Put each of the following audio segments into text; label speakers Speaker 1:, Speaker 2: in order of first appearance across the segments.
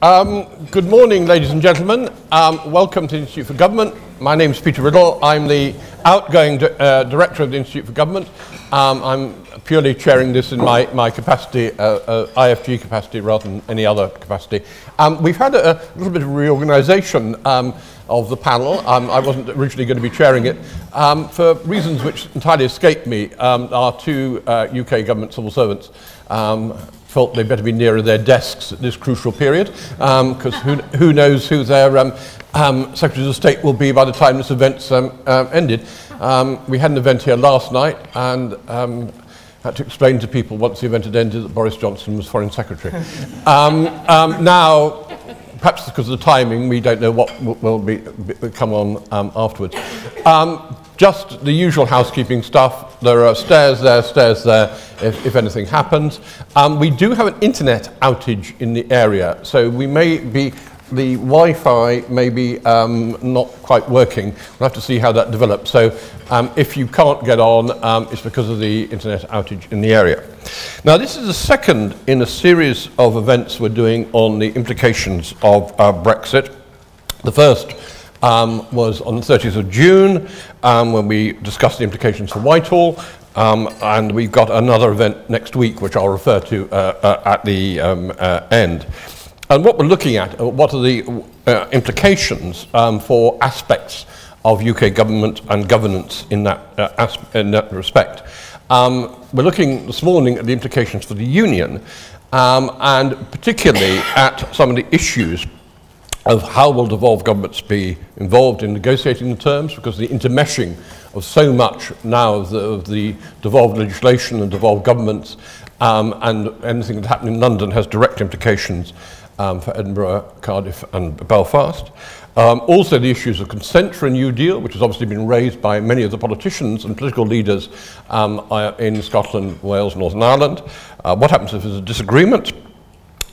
Speaker 1: Um, good morning, ladies and gentlemen. Um, welcome to the Institute for Government. My name is Peter Riddell. I'm the outgoing uh, director of the Institute for Government. Um, I'm purely chairing this in my, my capacity, uh, uh, IFG capacity, rather than any other capacity. Um, we've had a, a, little bit of reorganization um, of the panel. Um, I wasn't originally going to be chairing it. for reasons which entirely escaped me, our two uh, UK government civil servants felt they'd better be nearer their desks at this crucial period, because um, who, who knows who their um, um, Secretaries of State will be by the time this event's um, uh, ended. Um, we had an event here last night, and um, had to explain to people once the event had ended that Boris Johnson was Foreign Secretary. now, perhaps because of the timing, we don't know what will be, on afterwards. Just the usual housekeeping stuff. There are stairs there, stairs there, if, if anything happens. Um, we do have an internet outage in the area, so we may be the Wi-Fi may be um, not quite working. We'll have to see how that develops. So um, if you can't get on, um, it's because of the internet outage in the area. Now this is the second in a series of events we're doing on the implications of uh, Brexit. The first um, was on the 30th of June um, when we discussed the implications for Whitehall. Um, and we've got another event next week, which I'll refer to uh, uh, at the um, uh, end. And what we're looking at, uh, what are the uh, implications um, for aspects of UK government and governance in that, in that respect. Um, we're looking this morning at the implications for the Union, and particularly at some of the issues of how will devolved governments be involved in negotiating the terms, because the intermeshing of so much now of the, of the devolved legislation and devolved governments um, and anything that happened in London has direct implications um, for Edinburgh, Cardiff and Belfast. Um, also the issues of consent for a new deal, which has obviously been raised by many of the politicians and political leaders um, uh, in Scotland, Wales, Northern Ireland. Uh, what happens if there's a disagreement?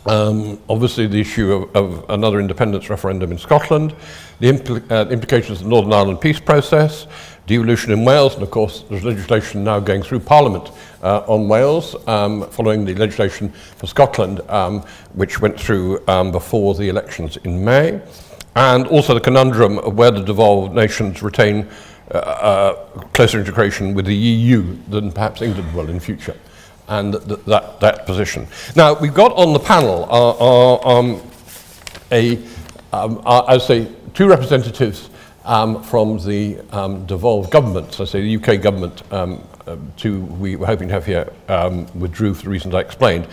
Speaker 1: Um, obviously the issue of, of, another independence referendum in Scotland, the impl uh, implications of the Northern Ireland peace process, devolution in Wales, and of course there's legislation now going through Parliament uh, on Wales, um, following the legislation for Scotland, um, which went through um, before the elections in May, and also the conundrum of whether the devolved nations retain uh, uh, closer integration with the EU than perhaps England will in future and th that, that position. Now, we've got on the panel uh, uh, um, a, um, I say, two representatives um, from the um, devolved governments, I say the UK government, um, uh, two we were hoping to have here um, withdrew for the reasons I explained.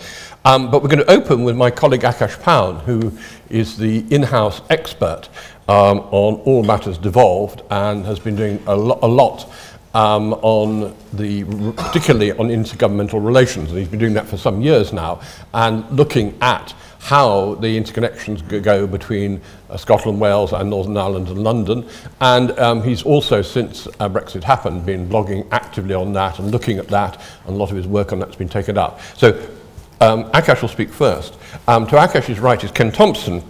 Speaker 1: Um, but we're going to open with my colleague Akash Paun, who is the in-house expert um, on all matters devolved and has been doing a, lo a lot um, on the, particularly on intergovernmental relations. And he's been doing that for some years now and looking at how the interconnections go between uh, Scotland, Wales and Northern Ireland and London. And um, he's also, since uh, Brexit happened, been blogging actively on that and looking at that, and a lot of his work on that's been taken up. So um, Akash will speak first. Um, to Akash's right is Ken Thomson,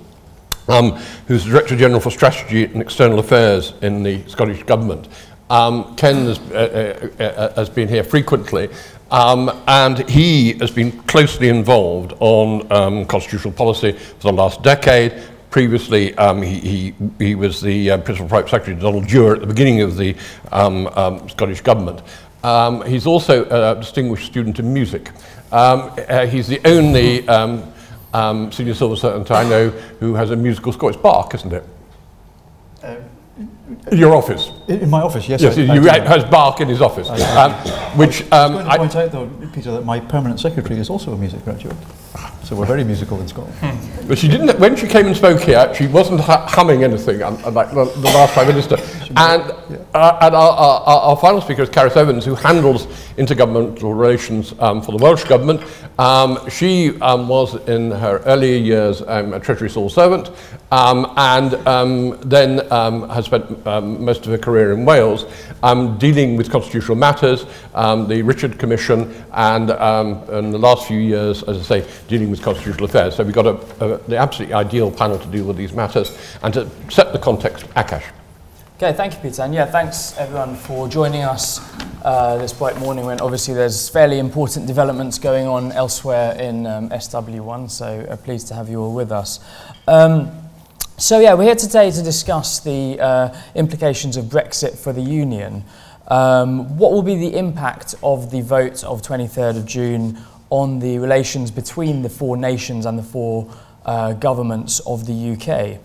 Speaker 1: um, who's Director General for Strategy and External Affairs in the Scottish Government. Um, Ken has, uh, uh, uh, has been here frequently, um, and he has been closely involved on um, constitutional policy for the last decade. Previously, um, he, he, he was the uh, Principal Private Secretary to Donald Dewar at the beginning of the um, um, Scottish Government. He's also a distinguished student in music. Uh, he's the only senior civil servant I know who has a musical score. It's Bach, isn't it? Your office?
Speaker 2: In my office, yes.
Speaker 1: Yes, I, you I has Bach in his office. Um, which
Speaker 2: um, I was going to point out, though, Peter, that my permanent secretary is also a music graduate. So we're very musical in Scotland.
Speaker 1: Hmm. But she didn't, when she came and spoke here, she wasn't humming anything like the, the last Prime Minister. And, yeah. uh, and our, our, our, final speaker is Carys Evans, who handles intergovernmental relations um, for the Welsh Government. Um, she um, was, in her earlier years, um, a Treasury civil servant, um, and um, then has spent most of her career in Wales dealing with constitutional matters, the Richard Commission, and in the last few years, as I say, dealing with constitutional affairs. So we've got a, a, the absolutely ideal panel to deal with these matters and to set the context, Akash.
Speaker 3: Okay, thank you, Peter. And yeah, thanks everyone for joining us uh, this bright morning when obviously there's fairly important developments going on elsewhere in um, SW1, so uh, pleased to have you all with us. Um, so yeah, we're here today to discuss the uh, implications of Brexit for the Union. Um, what will be the impact of the vote of 23rd of June on the relations between the four nations and the four uh, governments of the UK?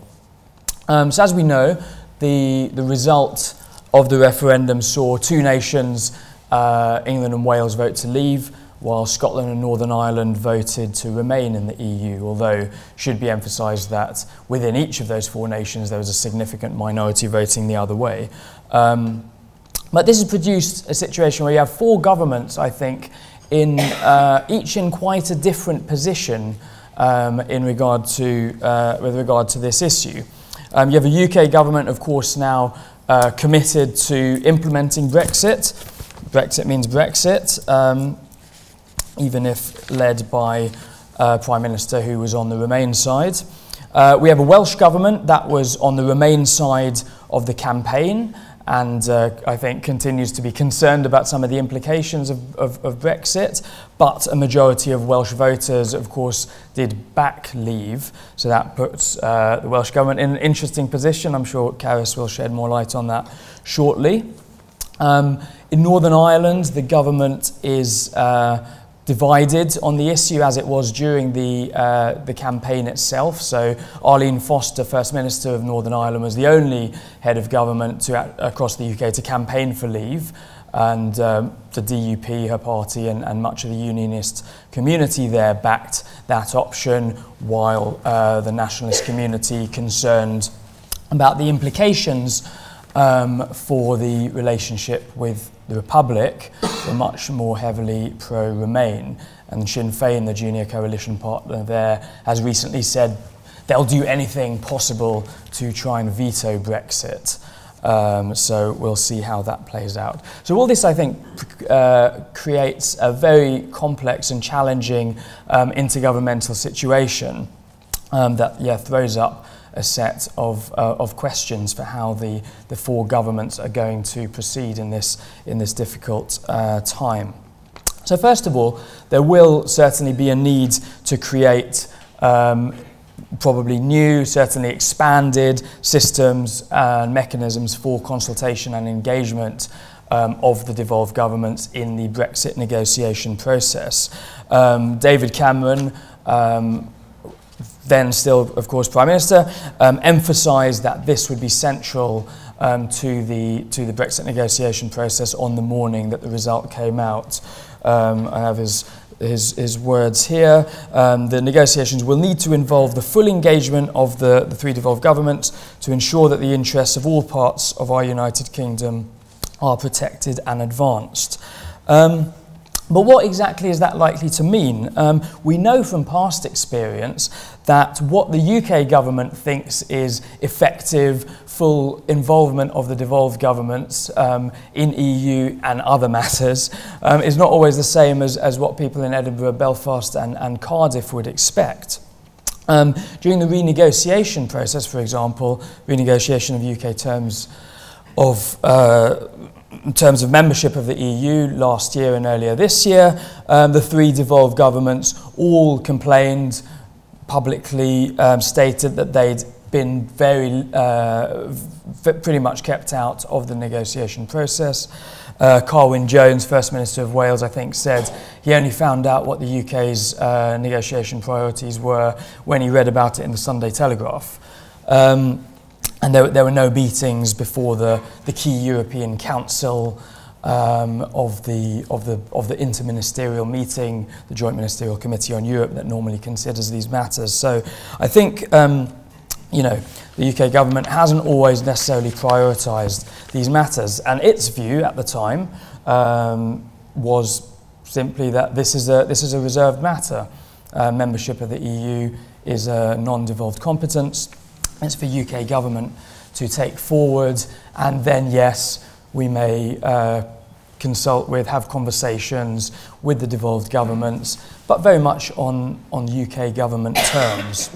Speaker 3: Um, so as we know, the, the result of the referendum saw two nations, uh, England and Wales, vote to leave, while Scotland and Northern Ireland voted to remain in the EU, although should be emphasised that within each of those four nations there was a significant minority voting the other way. Um, but this has produced a situation where you have four governments, I think, in uh, each in quite a different position um, in regard to, uh, with regard to this issue. Um, you have a UK government, of course, now uh, committed to implementing Brexit. Brexit means Brexit, um, even if led by a Prime Minister who was on the Remain side. Uh, we have a Welsh government that was on the Remain side of the campaign and uh, I think continues to be concerned about some of the implications of, of, of Brexit. But a majority of Welsh voters, of course, did back leave. So that puts uh, the Welsh government in an interesting position. I'm sure Carys will shed more light on that shortly. Um, in Northern Ireland, the government is uh, divided on the issue as it was during the, uh, the campaign itself. So Arlene Foster, First Minister of Northern Ireland, was the only head of government to, across the UK to campaign for leave. And um, the DUP, her party, and, and much of the unionist community there backed that option, while uh, the nationalist community concerned about the implications um, for the relationship with the Republic were much more heavily pro Remain. And Sinn Féin, the junior coalition partner there, has recently said they'll do anything possible to try and veto Brexit. Um, so we'll see how that plays out. So all this, I think, uh, creates a very complex and challenging um, intergovernmental situation um, that yeah, throws up a set of, uh, of questions for how the, the four governments are going to proceed in this, in this difficult uh, time. So first of all, there will certainly be a need to create um, probably new, certainly expanded systems and mechanisms for consultation and engagement um, of the devolved governments in the Brexit negotiation process. Um, David Cameron um, then still, of course, Prime Minister, um, emphasised that this would be central um, to, the, to the Brexit negotiation process on the morning that the result came out. Um, I have his, his, his words here. Um, the negotiations will need to involve the full engagement of the, the three devolved governments to ensure that the interests of all parts of our United Kingdom are protected and advanced. Um, but what exactly is that likely to mean? Um, we know from past experience that what the UK government thinks is effective, full involvement of the devolved governments um, in EU and other matters um, is not always the same as, as what people in Edinburgh, Belfast, and, and Cardiff would expect. Um, during the renegotiation process, for example, renegotiation of UK terms of uh, in terms of membership of the EU last year and earlier this year, um, the three devolved governments all complained publicly, um, stated that they'd been very, uh, pretty much kept out of the negotiation process. Uh, Carwyn Jones, First Minister of Wales, I think, said he only found out what the UK's uh, negotiation priorities were when he read about it in the Sunday Telegraph. Um, and there, there were no meetings before the, the key European Council um, of, the, of, the, of the interministerial meeting, the Joint Ministerial Committee on Europe that normally considers these matters. So I think, um, you know, the UK government hasn't always necessarily prioritised these matters. And its view at the time um, was simply that this is a, this is a reserved matter. Uh, membership of the EU is a non-devolved competence it's for UK government to take forward, and then, yes, we may uh, consult with, have conversations with the devolved governments, but very much on, on UK government terms.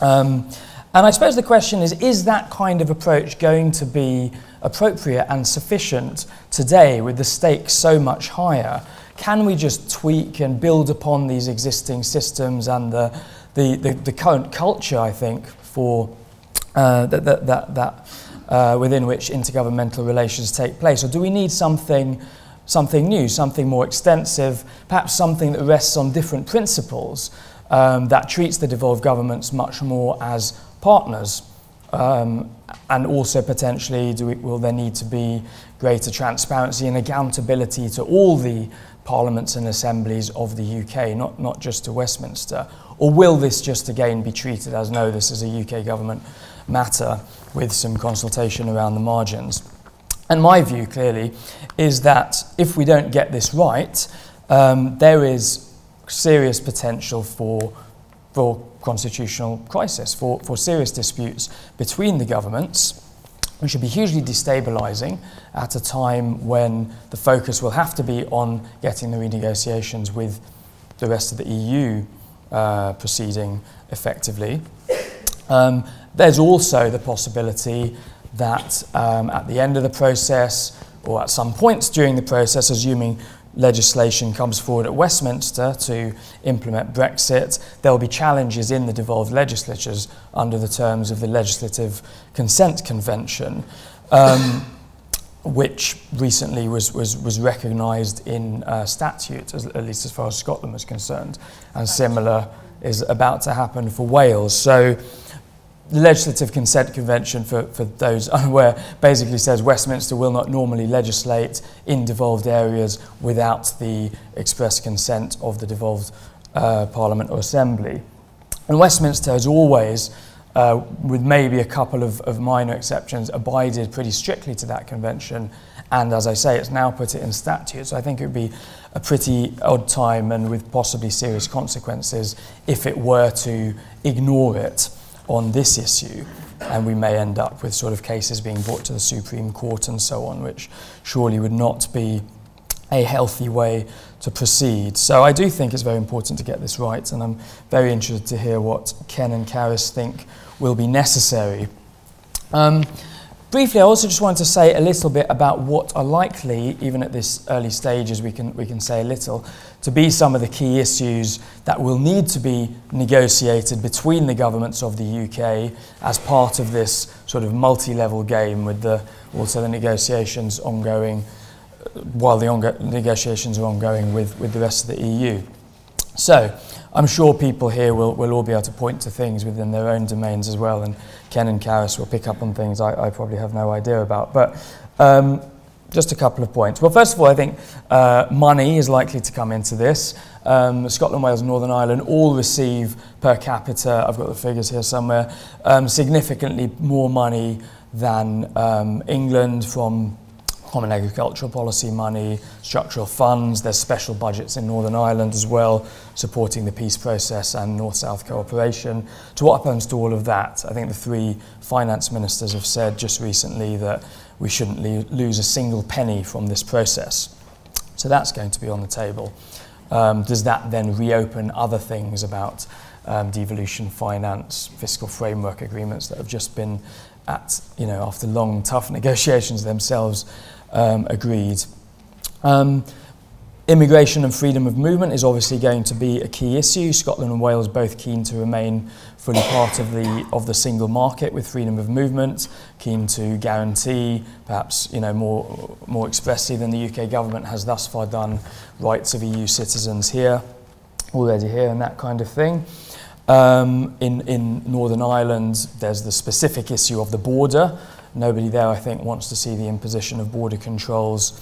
Speaker 3: Um, And I suppose the question is is that kind of approach going to be appropriate and sufficient today with the stakes so much higher? Can we just tweak and build upon these existing systems and the, the, the, the current culture, I think, for uh, that, that, that, that uh, within which intergovernmental relations take place? Or do we need something, something new, something more extensive, perhaps something that rests on different principles um, that treats the devolved governments much more as partners? Um, and also potentially we, will there need to be greater transparency and accountability to all the parliaments and assemblies of the UK, not, not just to Westminster? Or will this just again be treated as no, this is a UK government matter with some consultation around the margins? And my view clearly is that if we don't get this right, um, there is serious potential for, for constitutional crisis, for, for serious disputes between the governments, which should be hugely destabilizing at a time when the focus will have to be on getting the renegotiations with the rest of the EU uh, proceeding effectively. Um, there's also the possibility that um, at the end of the process or at some points during the process, assuming legislation comes forward at Westminster to implement Brexit, there will be challenges in the devolved legislatures under the terms of the Legislative Consent Convention, um, which recently was, was, was recognised in uh, statute, as, at least as far as Scotland was concerned, and similar is about to happen for Wales. So The legislative Consent Convention, for, for those unaware, basically says Westminster will not normally legislate in devolved areas without the express consent of the devolved uh, Parliament or Assembly. And Westminster has always, uh, with maybe a couple of, of minor exceptions, abided pretty strictly to that convention. And as I say, it's now put it in statute. So I think it would be a pretty odd time and with possibly serious consequences if it were to ignore it on this issue. And we may end up with sort of cases being brought to the Supreme Court and so on, which surely would not be a healthy way to proceed. So I do think it's very important to get this right, and I'm very interested to hear what Ken and Karis think will be necessary. Um, Briefly, I also just wanted to say a little bit about what are likely, even at this early stage, as we can, we can say a little, to be some of the key issues that will need to be negotiated between the governments of the UK as part of this sort of multi-level game with the, also the negotiations ongoing, while the ongo negotiations are ongoing with, with the rest of the EU. So, I'm sure people here will, will all be able to point to things within their own domains as well, and Ken and Karis will pick up on things I, I probably have no idea about. But um, just a couple of points. Well, first of all, I think uh, money is likely to come into this. Um, Scotland, Wales, and Northern Ireland all receive per capita, I've got the figures here somewhere, um, significantly more money than um, England from common agricultural policy money, structural funds, there's special budgets in Northern Ireland as well, supporting the peace process and North-South cooperation. To what happens to all of that? I think the three finance ministers have said just recently that we shouldn't lose a single penny from this process. So that's going to be on the table. Um, does that then reopen other things about um, devolution finance, fiscal framework agreements that have just been at, you know, after long, tough negotiations themselves, um, agreed. Um, immigration and freedom of movement is obviously going to be a key issue. Scotland and Wales both keen to remain fully part of the of the single market with freedom of movement, keen to guarantee, perhaps you know more more expressly than the UK government has thus far done, rights of EU citizens here, already here, and that kind of thing. Um, in, in Northern Ireland, there's the specific issue of the border, Nobody there, I think, wants to see the imposition of border controls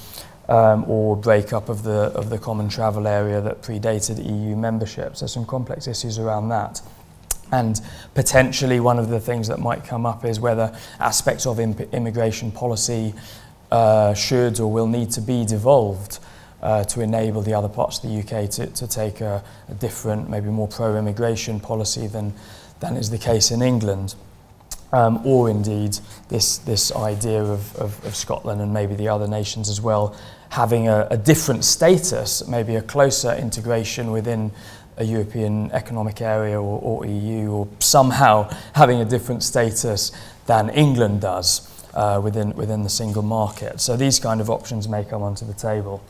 Speaker 3: um, or breakup of the, of the common travel area that predated EU membership. So some complex issues around that. And potentially one of the things that might come up is whether aspects of immigration policy uh, should or will need to be devolved uh, to enable the other parts of the UK to, to take a, a different, maybe more pro-immigration policy than, than is the case in England um, or indeed this, this idea of, of, of Scotland and maybe the other nations as well having a, a different status, maybe a closer integration within a European Economic Area or, or EU or somehow having a different status than England does uh, within, within the single market. So these kind of options may come onto the table.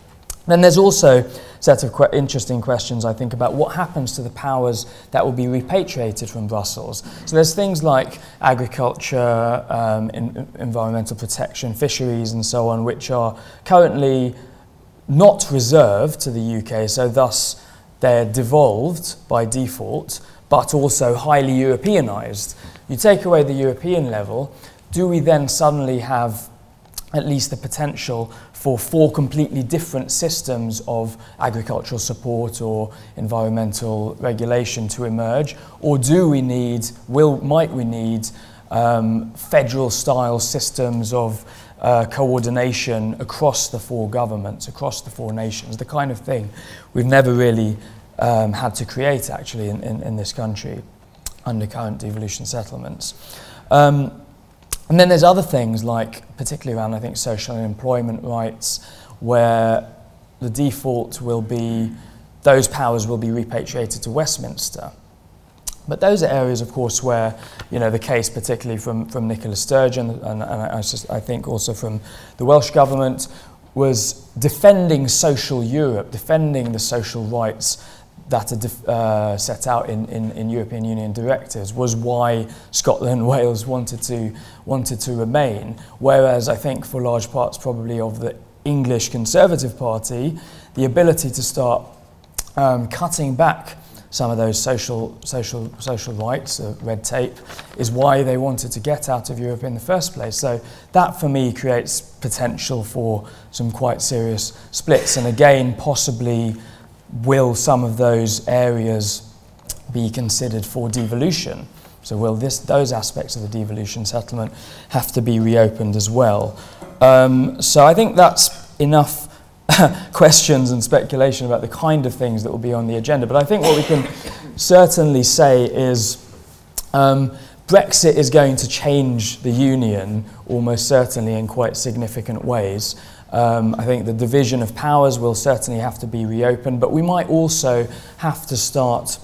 Speaker 3: Then there's also a set of interesting questions, I think, about what happens to the powers that will be repatriated from Brussels. So there's things like agriculture, um, in, environmental protection, fisheries, and so on, which are currently not reserved to the UK, so thus they're devolved by default, but also highly Europeanised. You take away the European level, do we then suddenly have at least the potential for four completely different systems of agricultural support or environmental regulation to emerge? Or do we need, will, might we need um, federal style systems of uh, coordination across the four governments, across the four nations, the kind of thing we've never really um, had to create actually in, in, in this country under current devolution settlements. Um, and then there's other things like, particularly around, I think, social and employment rights, where the default will be those powers will be repatriated to Westminster. But those are areas, of course, where you know the case, particularly from, from Nicola Sturgeon, and, and I, I think also from the Welsh government, was defending social Europe, defending the social rights that are uh, set out in, in, in European Union directives was why Scotland and Wales wanted to, wanted to remain. Whereas I think for large parts probably of the English Conservative Party, the ability to start um, cutting back some of those social, social, social rights, uh, red tape, is why they wanted to get out of Europe in the first place. So that for me creates potential for some quite serious splits. And again, possibly will some of those areas be considered for devolution? So will this, those aspects of the devolution settlement have to be reopened as well? Um, so I think that's enough questions and speculation about the kind of things that will be on the agenda. But I think what we can certainly say is um, Brexit is going to change the union almost certainly in quite significant ways. Um, I think the division of powers will certainly have to be reopened, but we might also have to start,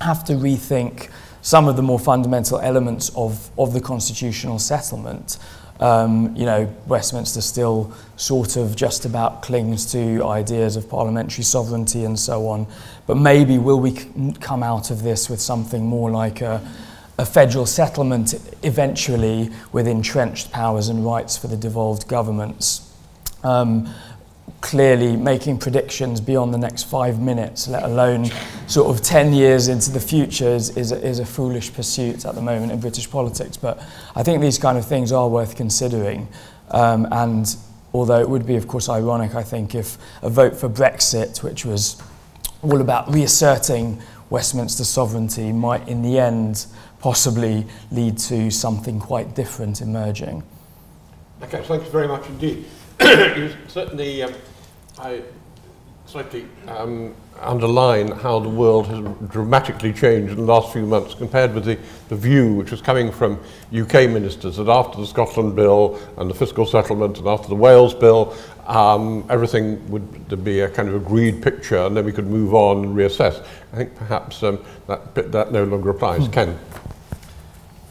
Speaker 3: have to rethink some of the more fundamental elements of, of the constitutional settlement. Um, you know, Westminster still sort of just about clings to ideas of parliamentary sovereignty and so on, but maybe will we come out of this with something more like a, a federal settlement eventually with entrenched powers and rights for the devolved governments? Um, clearly making predictions beyond the next five minutes, let alone sort of 10 years into the future, is, is, a, is a foolish pursuit at the moment in British politics. But I think these kind of things are worth considering. Um, and although it would be, of course, ironic, I think, if a vote for Brexit, which was all about reasserting Westminster sovereignty, might in the end possibly lead to something quite different emerging.
Speaker 1: Okay, thank you very much indeed. You certainly, um, I slightly um, underline how the world has dramatically changed in the last few months compared with the, the view which was coming from UK ministers that after the Scotland Bill and the fiscal settlement and after the Wales Bill, um, everything would be a kind of agreed picture and then we could move on and reassess. I think perhaps um, that, that no longer applies. Hmm. Ken.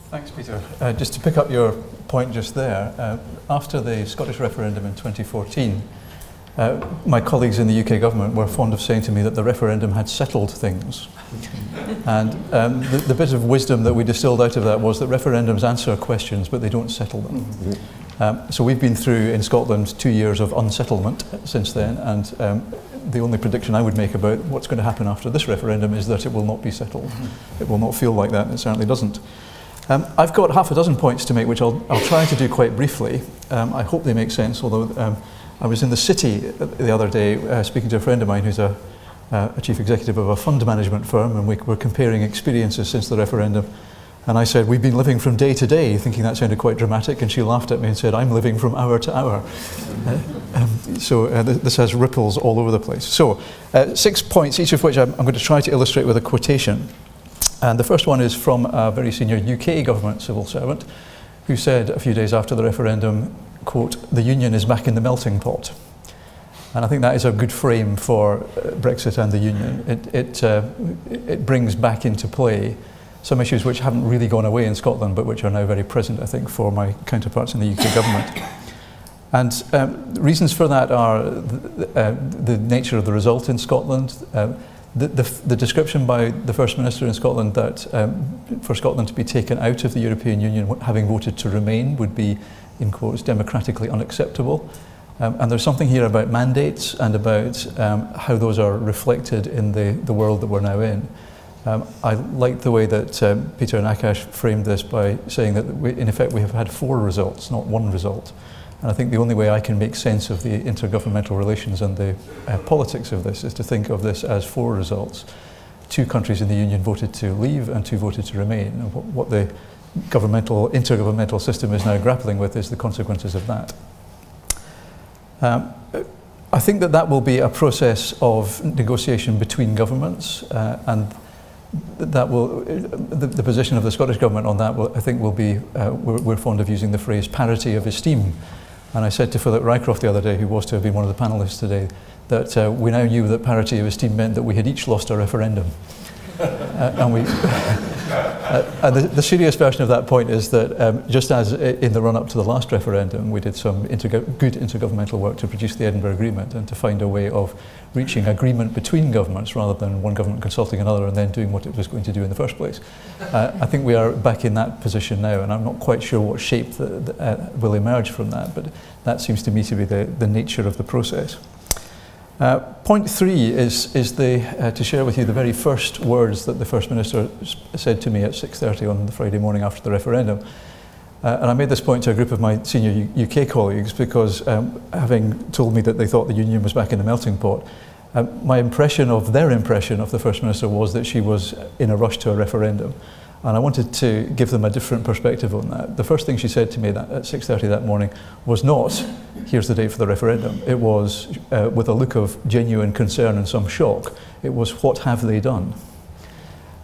Speaker 2: Thanks, Peter. Uh, just to pick up your point just there, uh, after the Scottish referendum in 2014, uh, my colleagues in the UK government were fond of saying to me that the referendum had settled things. and um, the, the, bit of wisdom that we distilled out of that was that referendums answer questions, but they don't settle them. Mm-hmm. Um, so we've been through in Scotland two years of unsettlement since then, and um, the only prediction I would make about what's going to happen after this referendum is that it will not be settled. Mm-hmm. It will not feel like that, it certainly doesn't. Um, I've got half a dozen points to make, which I'll, I'll try to do quite briefly. Um, I hope they make sense, although um, I was in the city the other day uh, speaking to a friend of mine who's a, uh, a chief executive of a fund management firm, and we were comparing experiences since the referendum. And I said, We've been living from day to day, thinking that sounded quite dramatic. And she laughed at me and said, I'm living from hour to hour. Uh, um, so uh, th this has ripples all over the place. So, uh, six points, each of which I'm, I'm going to try to illustrate with a quotation. And the first one is from a very senior UK government civil servant who said a few days after the referendum, quote, the union is back in the melting pot. And I think that is a good frame for uh, Brexit and the Union. It, it, uh, it brings back into play some issues which haven't really gone away in Scotland, but which are now very present, I think, for my counterparts in the UK government. And um, reasons for that are the, uh, the nature of the result in Scotland, uh, the, the, description by the First Minister in Scotland that um, for Scotland to be taken out of the European Union, having voted to remain, would be, in quotes, democratically unacceptable. Um, and there's something here about mandates and about um, how those are reflected in the, the world that we're now in. Um, I like the way that um, Peter and Akash framed this by saying that we, in effect we have had four results, not one result. And I think the only way I can make sense of the intergovernmental relations and the uh, politics of this is to think of this as four results. Two countries in the Union voted to leave and two voted to remain. And what, what the governmental, intergovernmental system is now grappling with is the consequences of that. Um, I think that that will be a process of negotiation between governments uh, and that will, the, the, position of the Scottish Government on that, will, I think, will be, uh, we're, we're, fond of using the phrase parity of esteem. And I said to Philip Rycroft the other day, who was to have been one of the panelists today, that uh, we now knew that parity of esteem meant that we had each lost a referendum. uh, and we uh, and the, the, serious version of that point is that um, just as in the run up to the last referendum, we did some good intergovernmental work to produce the Edinburgh Agreement and to find a way of reaching agreement between governments rather than one government consulting another and then doing what it was going to do in the first place. Uh, I think we are back in that position now, and I'm not quite sure what shape the, the, uh, will emerge from that, but that seems to me to be the, the nature of the process. Uh, point three is, is the, uh, to share with you the very first words that the First Minister said to me at 6.30 on the Friday morning after the referendum. Uh, and I made this point to a group of my senior U UK colleagues because um, having told me that they thought the Union was back in the melting pot, um, my impression of their impression of the First Minister was that she was in a rush to a referendum. And I wanted to give them a different perspective on that. The first thing she said to me that, at 6.30 that morning was not, here's the date for the referendum. It was, uh, with a look of genuine concern and some shock, it was, what have they done?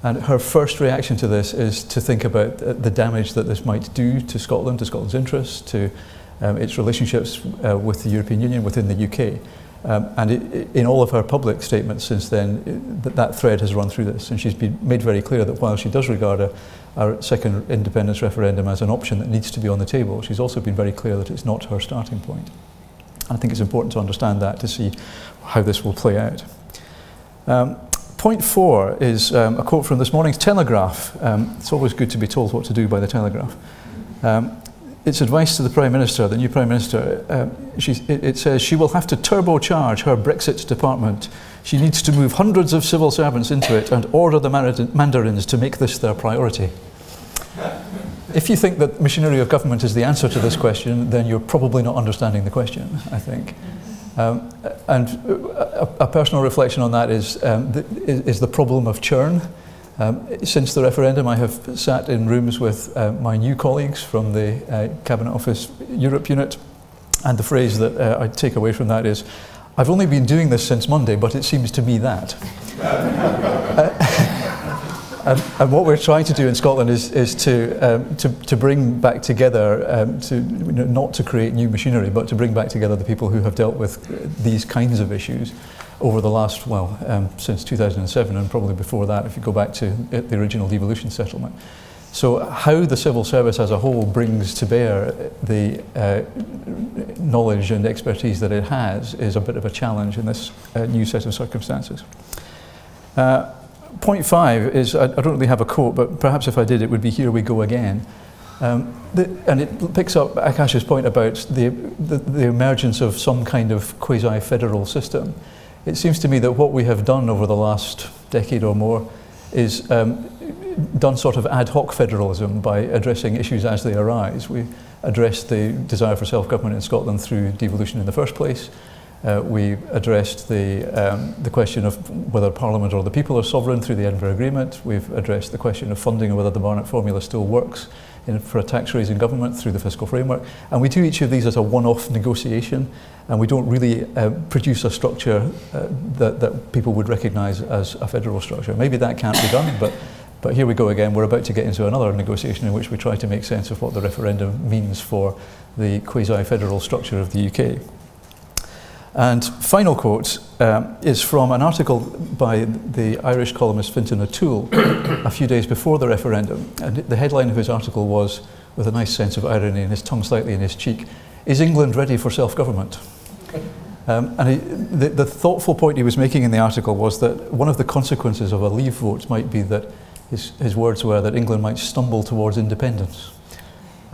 Speaker 2: And her first reaction to this is to think about the damage that this might do to Scotland, to Scotland's interests, to um, its relationships uh, with the European Union within the UK. Um, and it, in all of her public statements since then, it, that, that thread has run through this. And she's been made very clear that while she does regard a, a second independence referendum as an option that needs to be on the table, she's also been very clear that it's not her starting point. And I think it's important to understand that to see how this will play out. Um, point four is um, a quote from this morning's Telegraph. Um, it's always good to be told what to do by the Telegraph. Um, its advice to the Prime Minister, the new Prime Minister, uh, it, it says she will have to turbocharge her Brexit department. She needs to move hundreds of civil servants into it and order the Mandarins to make this their priority. If you think that machinery of government is the answer to this question, then you're probably not understanding the question, I think. Um, and a, a, personal reflection on that is, um, the, is the problem of churn. Um, since the referendum, I have sat in rooms with uh, my new colleagues from the uh, Cabinet Office Europe unit, and the phrase that uh, I take away from that is, I've only been doing this since Monday, but it seems to me that. Uh, and, and, what we're trying to do in Scotland is, is to, um, to, to bring back together, um, to, you know, not to create new machinery, but to bring back together the people who have dealt with these kinds of issues over the last, well, um, since 2007 and probably before that, if you go back to the original devolution settlement. So how the civil service as a whole brings to bear the uh, knowledge and expertise that it has is a bit of a challenge in this uh, new set of circumstances. Uh, point five is, I, I, don't really have a quote, but perhaps if I did, it would be here we go again. Um, the, and it picks up Akash's point about the, the, the emergence of some kind of quasi-federal system. It seems to me that what we have done over the last decade or more is um, done sort of ad hoc federalism by addressing issues as they arise. We addressed the desire for self-government in Scotland through devolution in the first place. Uh, we addressed the, um, the question of whether Parliament or the people are sovereign through the Edinburgh Agreement. We've addressed the question of funding and whether the Barnett formula still works in, for a tax raising government through the fiscal framework. And we do each of these as a one-off negotiation and we don't really uh, produce a structure uh, that, that people would recognise as a federal structure. Maybe that can't be done, but But here we go again, we're about to get into another negotiation in which we try to make sense of what the referendum means for the quasi-federal structure of the UK. And final quote um, is from an article by the Irish columnist Fintan O'Toole a few days before the referendum. And the headline of his article was, with a nice sense of irony and his tongue slightly in his cheek, Is England ready for self-government? Um, and he, the, the thoughtful point he was making in the article was that one of the consequences of a leave vote might be that his, his words were that England might stumble towards independence.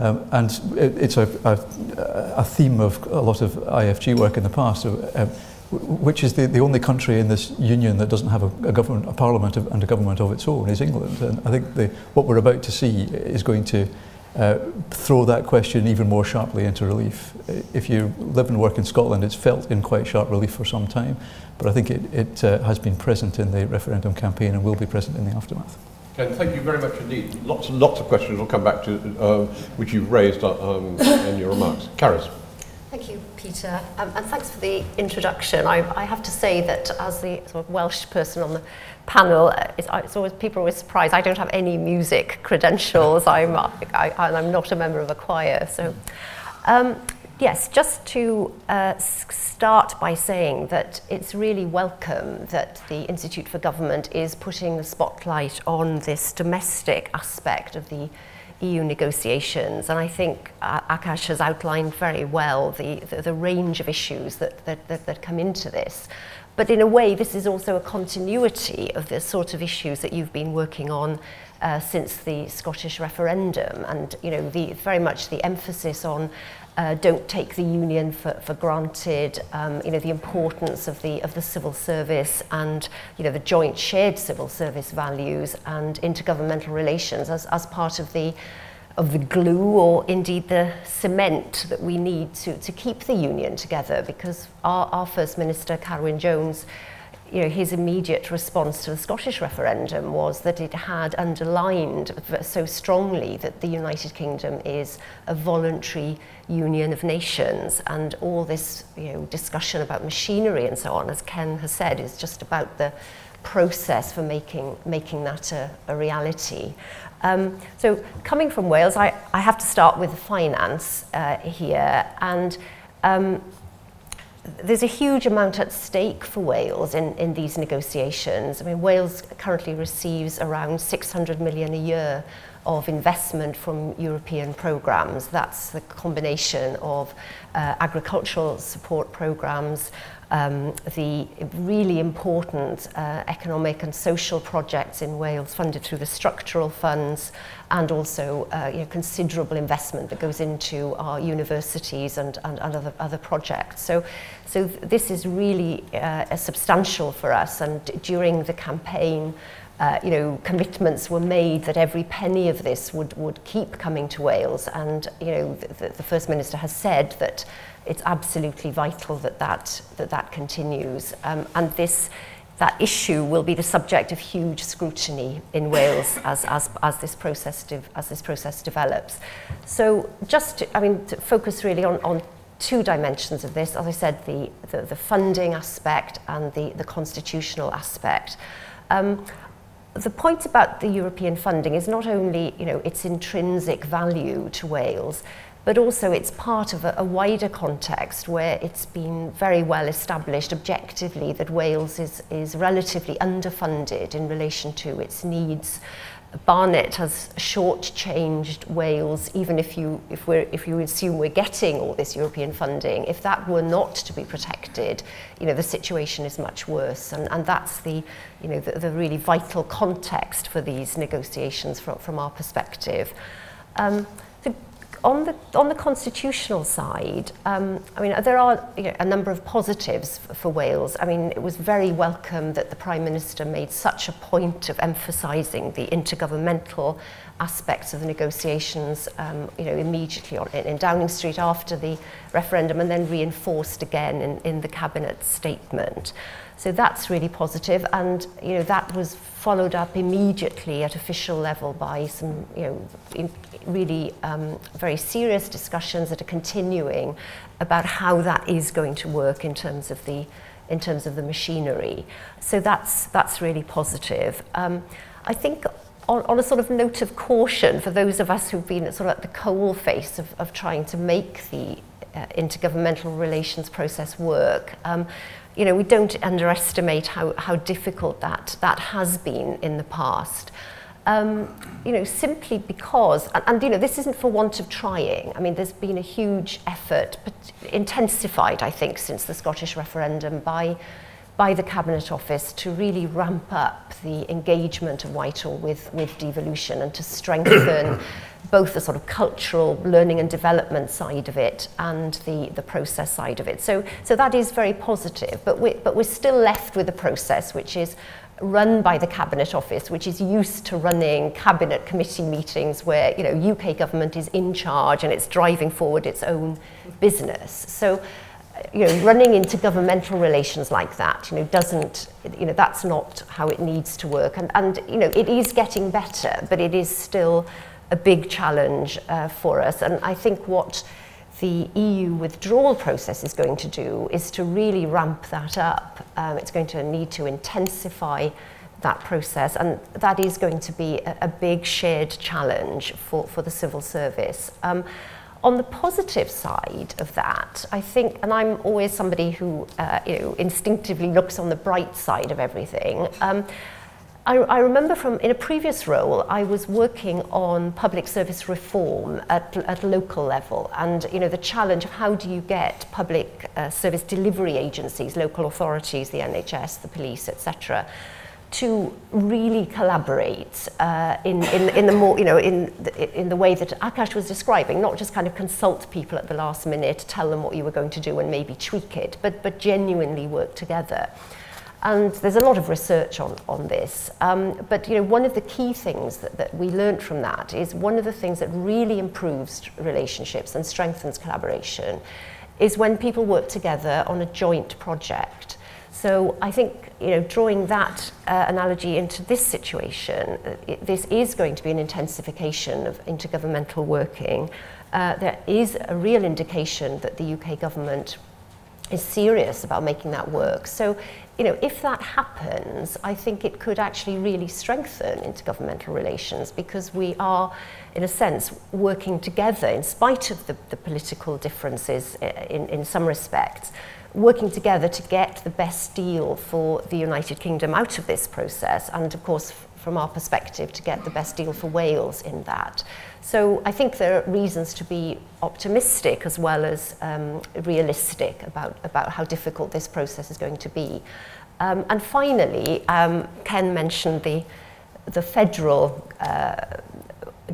Speaker 2: Um, and it, it's a, a, a theme of a lot of IFG work in the past, uh, which is the, the only country in this union that doesn't have a, a government, a parliament of, and a government of its own is England. And I think the, what we're about to see is going to uh, throw that question even more sharply into relief. If you live and work in Scotland, it's felt in quite sharp relief for some time, but I think it, it uh, has been present in the referendum campaign and will be present in the aftermath.
Speaker 1: Ken, thank you very much indeed. Lots and lots of questions we'll come back to, uh, which you've raised uh, um, in your remarks. Carys.
Speaker 4: Thank you, Peter, um, and thanks for the introduction. I, I have to say that as the sort of Welsh person on the panel, uh, it's, it's always people are always surprised. I don't have any music credentials. I'm I, I'm not a member of a choir, so. Um, Yes, just to uh, start by saying that it's really welcome that the Institute for Government is putting the spotlight on this domestic aspect of the EU negotiations. And I think uh, Akash has outlined very well the, the, the range of issues that, that, that, that come into this. But in a way, this is also a continuity of the sort of issues that you've been working on uh, since the Scottish referendum and you know the very much the emphasis on uh, don't take the union for, for granted, um, you know, the importance of the, of the civil service and, you know, the joint shared civil service values and intergovernmental relations as, as part of the, of the glue or indeed the cement that we need to, to keep the union together because our, our First Minister, Carwyn Jones, you know, his immediate response to the Scottish referendum was that it had underlined so strongly that the United Kingdom is a voluntary union of nations and all this you know, discussion about machinery and so on, as Ken has said, is just about the process for making, making that a, a reality. Um, so coming from Wales, I, I have to start with finance uh, here and um, there's a huge amount at stake for Wales in, in these negotiations. I mean, Wales currently receives around 600 million a year of investment from European programs. That's the combination of uh, agricultural support programs, um, the really important uh, economic and social projects in Wales funded through the structural funds, and also uh, you know, considerable investment that goes into our universities and, and, and other, other projects. So, so th this is really uh, substantial for us and during the campaign uh, you know, commitments were made that every penny of this would, would keep coming to Wales. And, you know, the, the First Minister has said that it's absolutely vital that that, that, that continues. Um, and this that issue will be the subject of huge scrutiny in Wales as, as, as, this, process as this process develops. So just, to, I mean, to focus really on, on two dimensions of this. As I said, the, the, the funding aspect and the, the constitutional aspect. Um, the point about the European funding is not only you know, its intrinsic value to Wales, but also it's part of a, a wider context where it's been very well established objectively that Wales is, is relatively underfunded in relation to its needs. Barnett has short-changed Wales, even if you, if, we're, if you assume we're getting all this European funding. If that were not to be protected, you know, the situation is much worse. And, and that's the, you know, the, the really vital context for these negotiations from, from our perspective. Um, on the on the constitutional side, um, I mean, there are you know, a number of positives for Wales. I mean, it was very welcome that the Prime Minister made such a point of emphasising the intergovernmental aspects of the negotiations, um, you know, immediately on, in Downing Street after the referendum, and then reinforced again in, in the cabinet statement. So that's really positive and you know that was followed up immediately at official level by some you know in, really um, very serious discussions that are continuing about how that is going to work in terms of the in terms of the machinery. So that's that's really positive. Um, I think on, on a sort of note of caution for those of us who've been sort of at the coal face of, of trying to make the uh, intergovernmental relations process work. Um, you know, we don't underestimate how, how difficult that, that has been in the past. Um, you know, simply because, and, and you know, this isn't for want of trying. I mean, there's been a huge effort, but intensified, I think, since the Scottish referendum by by the Cabinet Office to really ramp up the engagement of Whitehall with, with devolution and to strengthen both the sort of cultural learning and development side of it and the, the process side of it. So, so that is very positive, but, we, but we're still left with a process which is run by the Cabinet Office, which is used to running Cabinet Committee meetings where, you know, UK government is in charge and it's driving forward its own business. So you know, running into governmental relations like that, you know, doesn't, you know, that's not how it needs to work. And, and you know, it is getting better, but it is still a big challenge uh, for us. And I think what the EU withdrawal process is going to do is to really ramp that up. Um, it's going to need to intensify that process, and that is going to be a, a big shared challenge for, for the civil service. Um, on the positive side of that, I think, and I'm always somebody who uh, you know, instinctively looks on the bright side of everything. Um, I, I remember from in a previous role, I was working on public service reform at, at local level, and you know the challenge of how do you get public uh, service delivery agencies, local authorities, the NHS, the police, etc to really collaborate uh, in, in, in the more, you know, in the, in the way that Akash was describing, not just kind of consult people at the last minute, tell them what you were going to do and maybe tweak it, but, but genuinely work together. And there's a lot of research on, on this. Um, but you know, one of the key things that, that we learned from that is one of the things that really improves relationships and strengthens collaboration is when people work together on a joint project. So I think, you know, drawing that uh, analogy into this situation, uh, it, this is going to be an intensification of intergovernmental working. Uh, there is a real indication that the UK government is serious about making that work. So, you know, if that happens, I think it could actually really strengthen intergovernmental relations because we are, in a sense, working together in spite of the, the political differences uh, in, in some respects working together to get the best deal for the United Kingdom out of this process and of course from our perspective to get the best deal for Wales in that. So I think there are reasons to be optimistic as well as um, realistic about, about how difficult this process is going to be. Um, and finally, um, Ken mentioned the, the federal uh,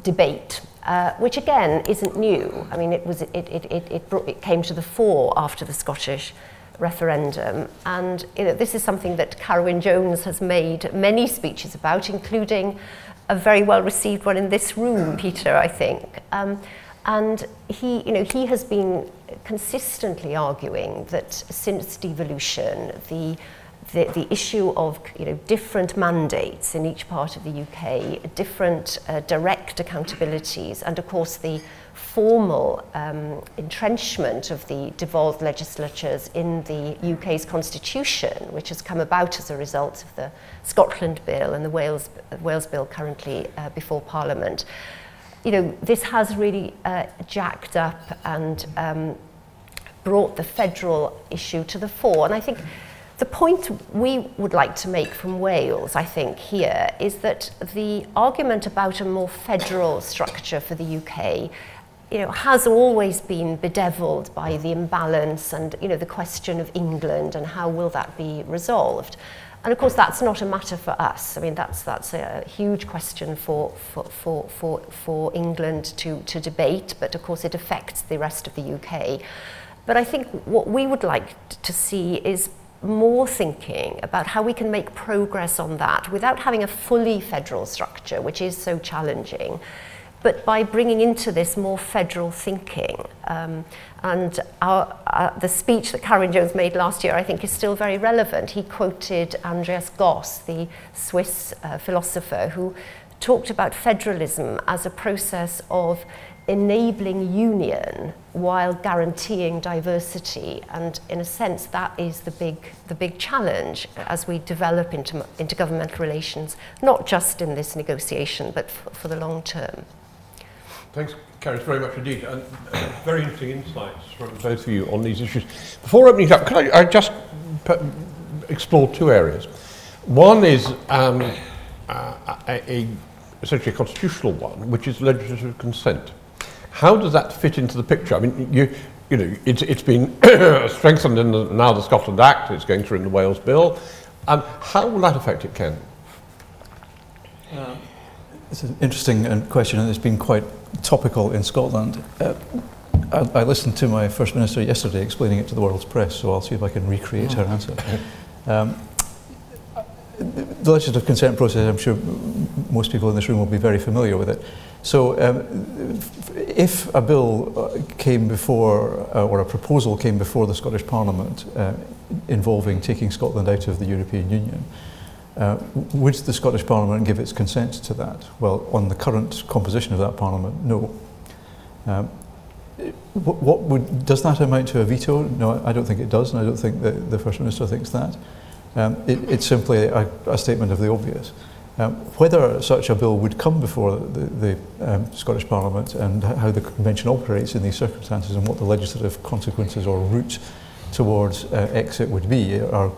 Speaker 4: debate uh, which again isn't new. I mean, it, was, it, it, it, it, brought, it came to the fore after the Scottish referendum. And you know, this is something that Carwyn Jones has made many speeches about, including a very well received one in this room, Peter, I think. Um, and he, you know, he has been consistently arguing that since devolution, the the, the issue of you know, different mandates in each part of the UK, different uh, direct accountabilities, and of course the formal um, entrenchment of the devolved legislatures in the UK's constitution, which has come about as a result of the Scotland Bill and the Wales, Wales Bill currently uh, before Parliament. You know, this has really uh, jacked up and um, brought the federal issue to the fore. And I think the point we would like to make from Wales, I think, here is that the argument about a more federal structure for the UK you know, has always been bedeviled by the imbalance and you know, the question of England and how will that be resolved. And of course, that's not a matter for us. I mean, that's, that's a huge question for, for, for, for, for England to, to debate, but of course, it affects the rest of the UK. But I think what we would like to see is more thinking about how we can make progress on that without having a fully federal structure, which is so challenging, but by bringing into this more federal thinking. Um, and our, uh, the speech that Carwyn Jones made last year, I think, is still very relevant. He quoted Andreas Gross, the Swiss uh, philosopher, who talked about federalism as a process of enabling union while guaranteeing diversity. And in a sense, that is the big, the big challenge as we develop into, intergovernmental relations, not just in this negotiation, but for the long term.
Speaker 1: Thanks, Carys, very much indeed. And very interesting insights from both of you on these issues. Before opening up, can I, I just explore two areas? One is um, uh, a, a, essentially a constitutional one, which is legislative consent. How does that fit into the picture? I mean, you, you know, it's, it's been strengthened in the, now the Scotland Act, it's going through in the Wales Bill. Um, how will that affect it, Ken?
Speaker 2: Uh, it's an interesting uh, question, and it's been quite topical in Scotland. Uh, I, I, listened to my First Minister yesterday explaining it to the world's press, so I'll see if I can recreate her answer. Um, the legislative consent process, I'm sure most people in this room will be very familiar with it. So um, if a bill uh, came before, uh, or a proposal came before the Scottish Parliament uh, involving taking Scotland out of the European Union, uh, would the Scottish Parliament give its consent to that? Well, on the current composition of that Parliament, no. Um, what, what would, does that amount to a veto? No, I don't think it does, and I don't think the First Minister thinks that. Um, it, it's simply a, a statement of the obvious. Um, whether such a bill would come before the, the um, Scottish Parliament and how the Convention operates in these circumstances and what the legislative consequences or route towards uh, exit would be are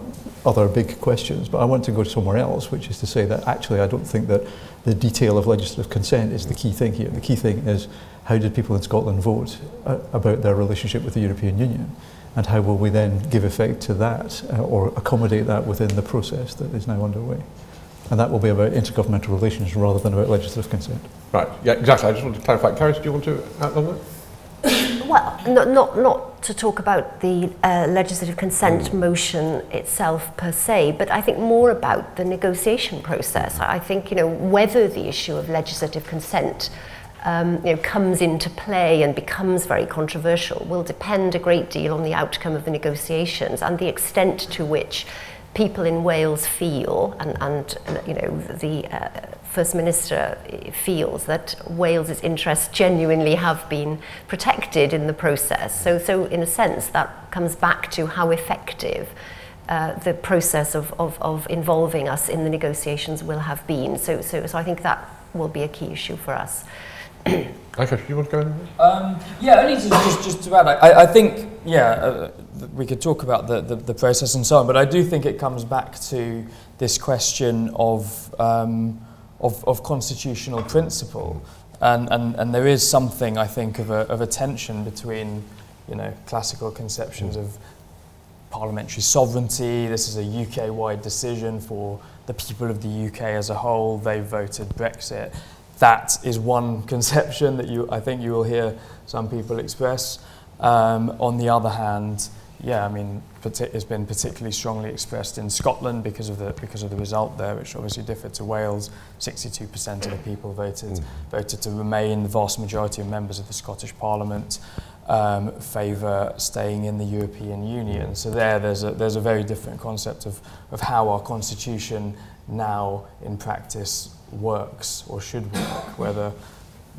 Speaker 2: other big questions. But I want to go somewhere else, which is to say that actually I don't think that the detail of legislative consent is the key thing here. The key thing is how did people in Scotland vote uh, about their relationship with the European Union? And how will we then give effect to that uh, or accommodate that within the process that is now underway? And that will be about intergovernmental relations rather than about legislative consent.
Speaker 1: Right, yeah, exactly. I just want to clarify. Carys, do you want to add on that?
Speaker 4: Well, not, not, not to talk about the uh, legislative consent mm. motion itself per se, but I think more about the negotiation process. I think, you know, whether the issue of legislative consent um, you know, comes into play and becomes very controversial will depend a great deal on the outcome of the negotiations and the extent to which people in Wales feel, and, and you know, the uh, First Minister feels that Wales's interests genuinely have been protected in the process. So, so in a sense, that comes back to how effective uh, the process of, of, of involving us in the negotiations will have been. So, so, so I think that will be a key issue for us.
Speaker 1: Okay, you want to go in?
Speaker 3: Um, yeah, only to, just, just to add, I, I think, yeah, uh, we could talk about the, the, the, process and so on, but I do think it comes back to this question of, um, of, of constitutional principle. And, and, and there is something, I think, of a, of a tension between, you know, classical conceptions of parliamentary sovereignty. This is a UK-wide decision for the people of the UK as a whole. They voted Brexit that is one conception that you, I think you will hear some people express. Um, on the other hand, yeah, I mean, has been particularly strongly expressed in Scotland because of the because of the result there, which obviously differed to Wales. 62% of the people voted mm. voted to remain. The vast majority of members of the Scottish Parliament um, favour staying in the European Union. So there, there's a there's a very different concept of of how our constitution now in practice works or should work, whether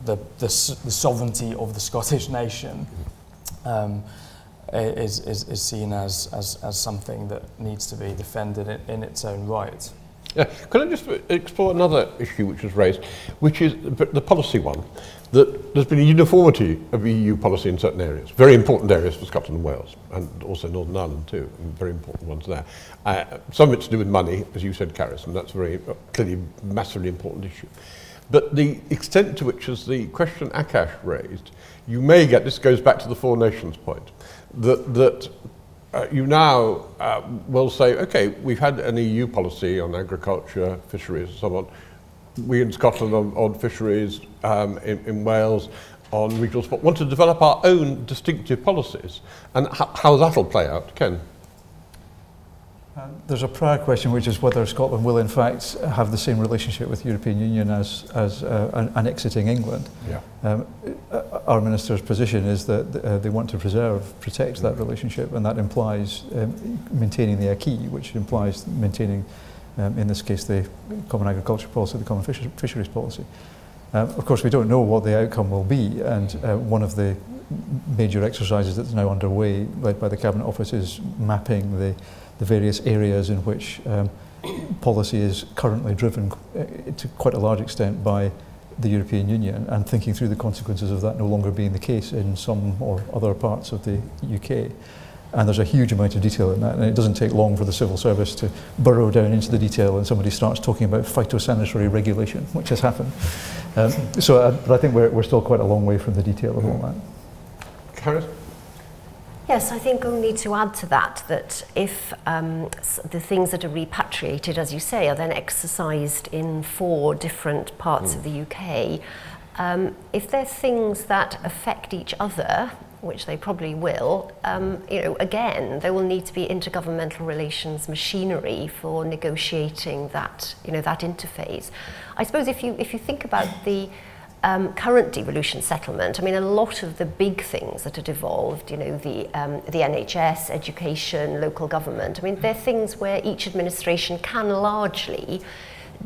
Speaker 3: the the, the sovereignty of the Scottish nation. Mm. Um, is, is, is seen as, as, as something that needs to be defended in, in its own right.
Speaker 1: Yeah. Can I just explore another issue which was raised, which is the policy one, that there's been a uniformity of EU policy in certain areas, very important areas for Scotland and Wales, and also Northern Ireland too, very important ones there. Uh, some of it's to do with money, as you said, Carys, and that's very uh, clearly massively important issue. But the extent to which, as the question Akash raised, you may get, this goes back to the Four Nations point, that, that uh, you now uh, will say, okay, we've had an EU policy on agriculture, fisheries, and so on. We in Scotland on, on fisheries, um, in, in Wales on regional sport, want to develop our own distinctive policies. And how that'll play out, Ken?
Speaker 2: There's a prior question, which is whether Scotland will in fact have the same relationship with the European Union as, as uh, an, an exiting England.
Speaker 1: Yeah.
Speaker 2: Um, uh, our minister's position is that uh, they want to preserve, protect that relationship, and that implies um, maintaining the acquis, which implies maintaining, um, in this case, the common agriculture policy, the common fisher fisheries policy. Um, of course, we don't know what the outcome will be, and uh, one of the major exercises that's now underway, led by the Cabinet Office, is mapping the the various areas in which um, policy is currently driven uh, to quite a large extent by the European Union and thinking through the consequences of that no longer being the case in some or other parts of the UK. And there's a huge amount of detail in that, and it doesn't take long for the civil service to burrow down into the detail and somebody starts talking about phytosanitary regulation, which has happened. Um, so, uh, but I think we're, we're still quite a long way from the detail of all that.
Speaker 1: Carys?
Speaker 4: Yes, I think only to add to that, that if um, the things that are repatriated, as you say, are then exercised in four different parts mm. of the UK, um, if they're things that affect each other, which they probably will, um, you know, again, there will need to be intergovernmental relations machinery for negotiating that, you know, that interface. I suppose if you, if you think about the um, current devolution settlement, I mean, a lot of the big things that had evolved, you know, the, um, the NHS, education, local government, I mean, they're things where each administration can largely,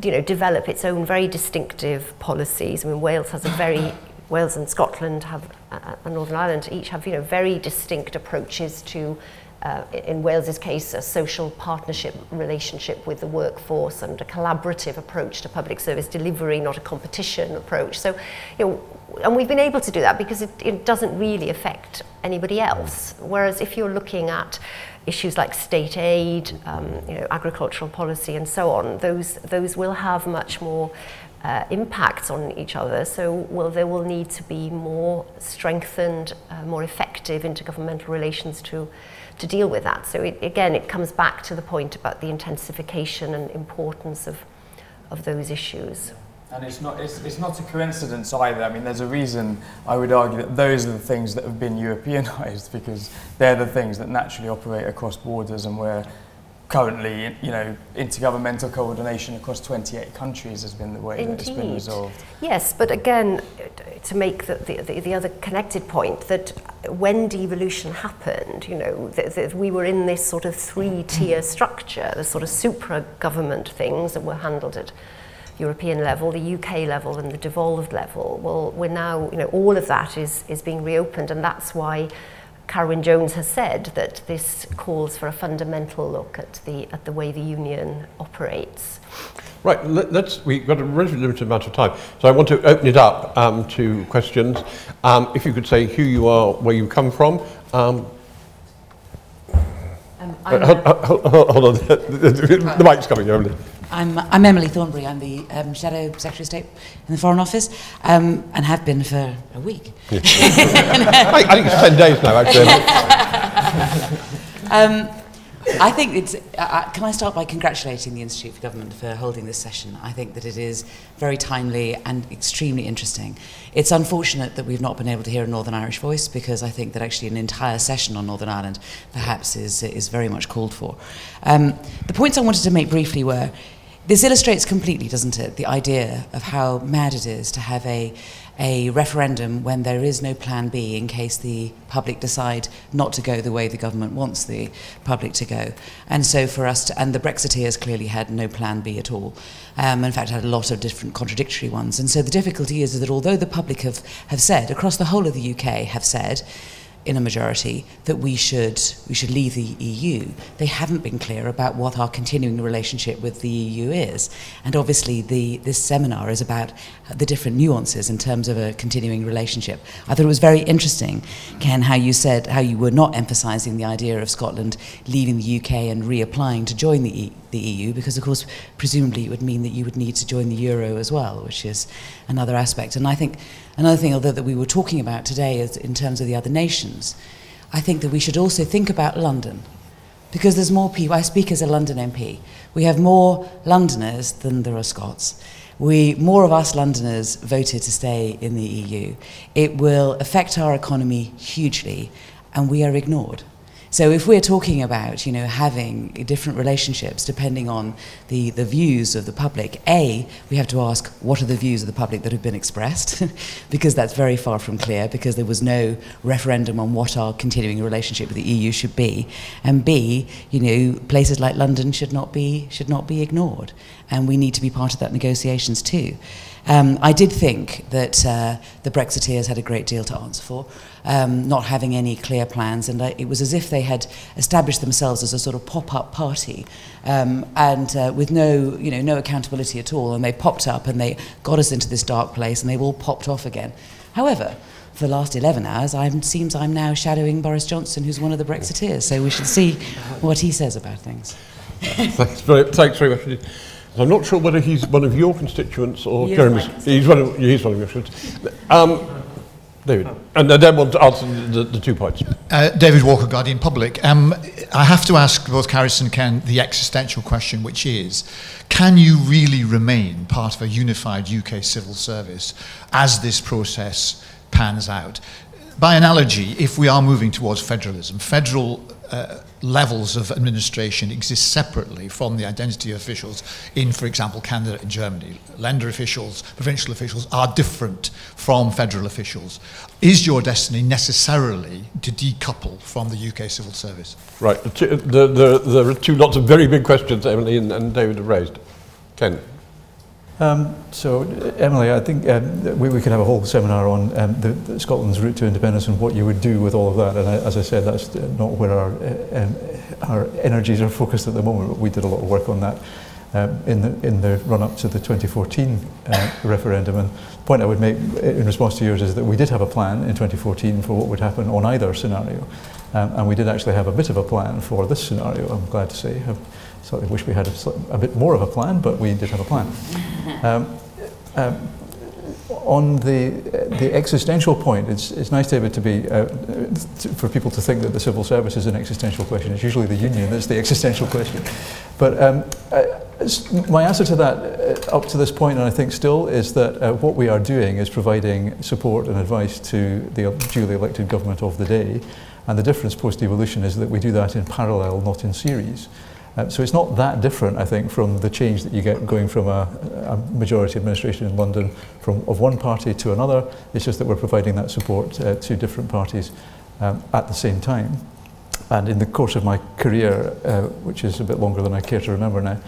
Speaker 4: you know, develop its own very distinctive policies. I mean, Wales has a very, Wales and Scotland have, uh, and Northern Ireland each have, you know, very distinct approaches to uh, in Wales's case, a social partnership relationship with the workforce and a collaborative approach to public service delivery, not a competition approach. So, you know, and we've been able to do that because it, it doesn't really affect anybody else. Whereas if you're looking at issues like state aid, um, you know, agricultural policy and so on, those, those will have much more uh, impacts on each other. So well, there will need to be more strengthened, uh, more effective intergovernmental relations to to deal with that. So it, again, it comes back to the point about the intensification and importance of, of those issues.
Speaker 3: And it's not, it's, it's not a coincidence either. I mean, there's a reason I would argue that those are the things that have been Europeanized because they're the things that naturally operate across borders and where currently, you know, intergovernmental coordination across 28 countries has been the way Indeed. that it's been resolved.
Speaker 4: Yes, but again, to make the, the, the other connected point that when devolution happened, you know, we were in this sort of three-tier structure, the sort of supra-government things that were handled at European level, the UK level and the devolved level. Well, we're now, you know, all of that is, is being reopened and that's why Carwyn Jones has said that this calls for a fundamental look at the, at the way the union operates.
Speaker 1: Right, let, us we've got a relatively limited amount of time, so I want to open it up um, to questions. Um, if you could say who you are, where you come from. Um, um, uh, hold, hold, hold, on, the, the, the mic's coming, Emily.
Speaker 5: I'm, I'm Emily Thornberry. I'm the um, Shadow Secretary of State in the Foreign Office um, and have been for a week.
Speaker 1: Yeah. I, I, think it's 10 days now,
Speaker 5: actually. I think it's. Uh, uh, can I start by congratulating the Institute for Government for holding this session? I think that it is very timely and extremely interesting. It's unfortunate that we've not been able to hear a Northern Irish voice because I think that actually an entire session on Northern Ireland perhaps is is very much called for. Um, the points I wanted to make briefly were. This illustrates completely, doesn't it, the idea of how mad it is to have a a referendum when there is no plan B in case the public decide not to go the way the government wants the public to go. And so for us, to, and the Brexiteers clearly had no plan B at all. Um, in fact, had a lot of different contradictory ones. And so the difficulty is that although the public have, have said, across the whole of the UK have said, in a majority that we should we should leave the EU. They haven't been clear about what our continuing relationship with the EU is, and obviously the this seminar is about the different nuances in terms of a continuing relationship. I thought it was very interesting, Ken, how you said how you were not emphasising the idea of Scotland leaving the UK and reapplying to join the, e the EU, because of course presumably it would mean that you would need to join the euro as well, which is another aspect. And I think another thing that we were talking about today is in terms of the other nations, I think that we should also think about London because there's more people. I speak as a London MP. We have more Londoners than there are Scots we, more of us Londoners voted to stay in the EU. It will affect our economy hugely, and we are ignored. So if we're talking about, you know, having different relationships depending on the, the views of the public, A, we have to ask what are the views of the public that have been expressed, because that's very far from clear, because there was no referendum on what our continuing relationship with the EU should be. And B, you know, places like London should not be, should not be ignored. And we need to be part of that negotiations too. Um, I did think that uh, the Brexiteers had a great deal to answer for, um, not having any clear plans, and I, it was as if they had established themselves as a sort of pop-up party, um, and uh, with no, you know, no accountability at all. And they popped up and they got us into this dark place, and they've all popped off again. However, for the last 11 hours, it seems I'm now shadowing Boris Johnson, who's one of the Brexiteers. So we should see what he says about things.
Speaker 1: thanks, very, thanks very much. I'm not sure whether he's one of your constituents or
Speaker 5: He
Speaker 1: Jeremy's. He's one of, he's one of your constituents. Um, David, and I then want to answer the, the two points.
Speaker 6: Uh, David Walker, Guardian Public. Um, I have to ask both Carys and Ken the existential question, which is can you really remain part of a unified UK civil service as this process pans out? By analogy, if we are moving towards federalism, federal uh, levels of administration exist separately from the identity officials in, for example, Canada and Germany. Länder officials, provincial officials are different from federal officials. Is your destiny necessarily to decouple from the UK civil service?
Speaker 1: Right, the two, the, the, there are two lots of very big questions Emily and, and David have raised. Ken.
Speaker 2: Um, so, Emily, I think um, we, we could have a whole seminar on um, the, the Scotland's route to independence and what you would do with all of that. And I, as I said, that's not where our, um, our energies are focused at the moment. But we did a lot of work on that um, in the, in the run-up to the 2014 uh, referendum. And the point I would make in response to yours is that we did have a plan in 2014 for what would happen on either scenario. Um, and we did actually have a bit of a plan for this scenario, I'm glad to say. So I wish we had a, a, bit more of a plan, but we did have a plan. Um, um, on the the existential point, it's it's nice, David, to be uh, to, for people to think that the civil service is an existential question. It's usually the union that's the existential question. But um, uh, my answer to that, uh, up to this point, and I think still, is that uh, what we are doing is providing support and advice to the duly elected government of the day. And the difference post-devolution is that we do that in parallel, not in series. Uh, so it's not that different, I think, from the change that you get going from a, a majority administration in London from of one party to another. It's just that we're providing that support uh, to different parties um, at the same time. And in the course of my career, uh, which is a bit longer than I care to remember now,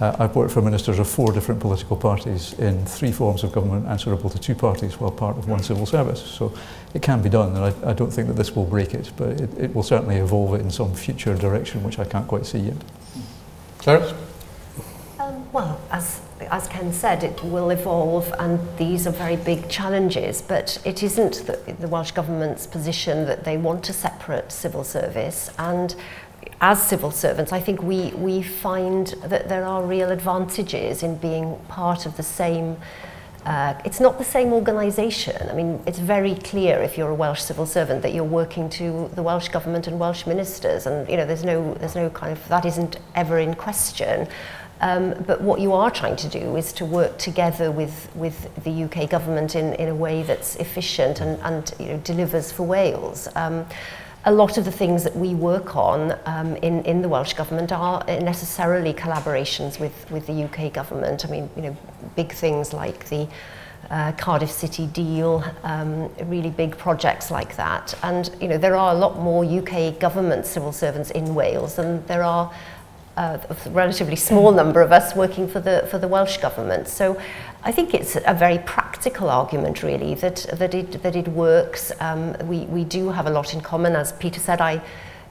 Speaker 2: uh, I've worked for ministers of four different political parties in three forms of government answerable to two parties while part of one civil service. So it can be done, and I, I don't think that this will break it, but it, it will certainly evolve it in some future direction, which I can't quite see yet.
Speaker 1: Clarence?
Speaker 4: Um, well, as, as Ken said, it will evolve and these are very big challenges, but it isn't the, the Welsh Government's position that they want a separate civil service and as civil servants, I think we, we find that there are real advantages in being part of the same Uh, it's not the same organisation. I mean, it's very clear if you're a Welsh civil servant that you're working to the Welsh government and Welsh ministers, and you know, there's no, there's no kind of that isn't ever in question. Um, but what you are trying to do is to work together with, with the UK government in, in a way that's efficient and, and you know, delivers for Wales. Um, a lot of the things that we work on um, in, in the Welsh Government are necessarily collaborations with, with the UK Government. I mean, you know, big things like the uh, Cardiff City deal, um, really big projects like that. And, you know, there are a lot more UK government civil servants in Wales than there are uh, a relatively small number of us working for the, for the Welsh Government. So I think it's a very practical argument, really, that, that, it, that it works. Um, we, we do have a lot in common. As Peter said, I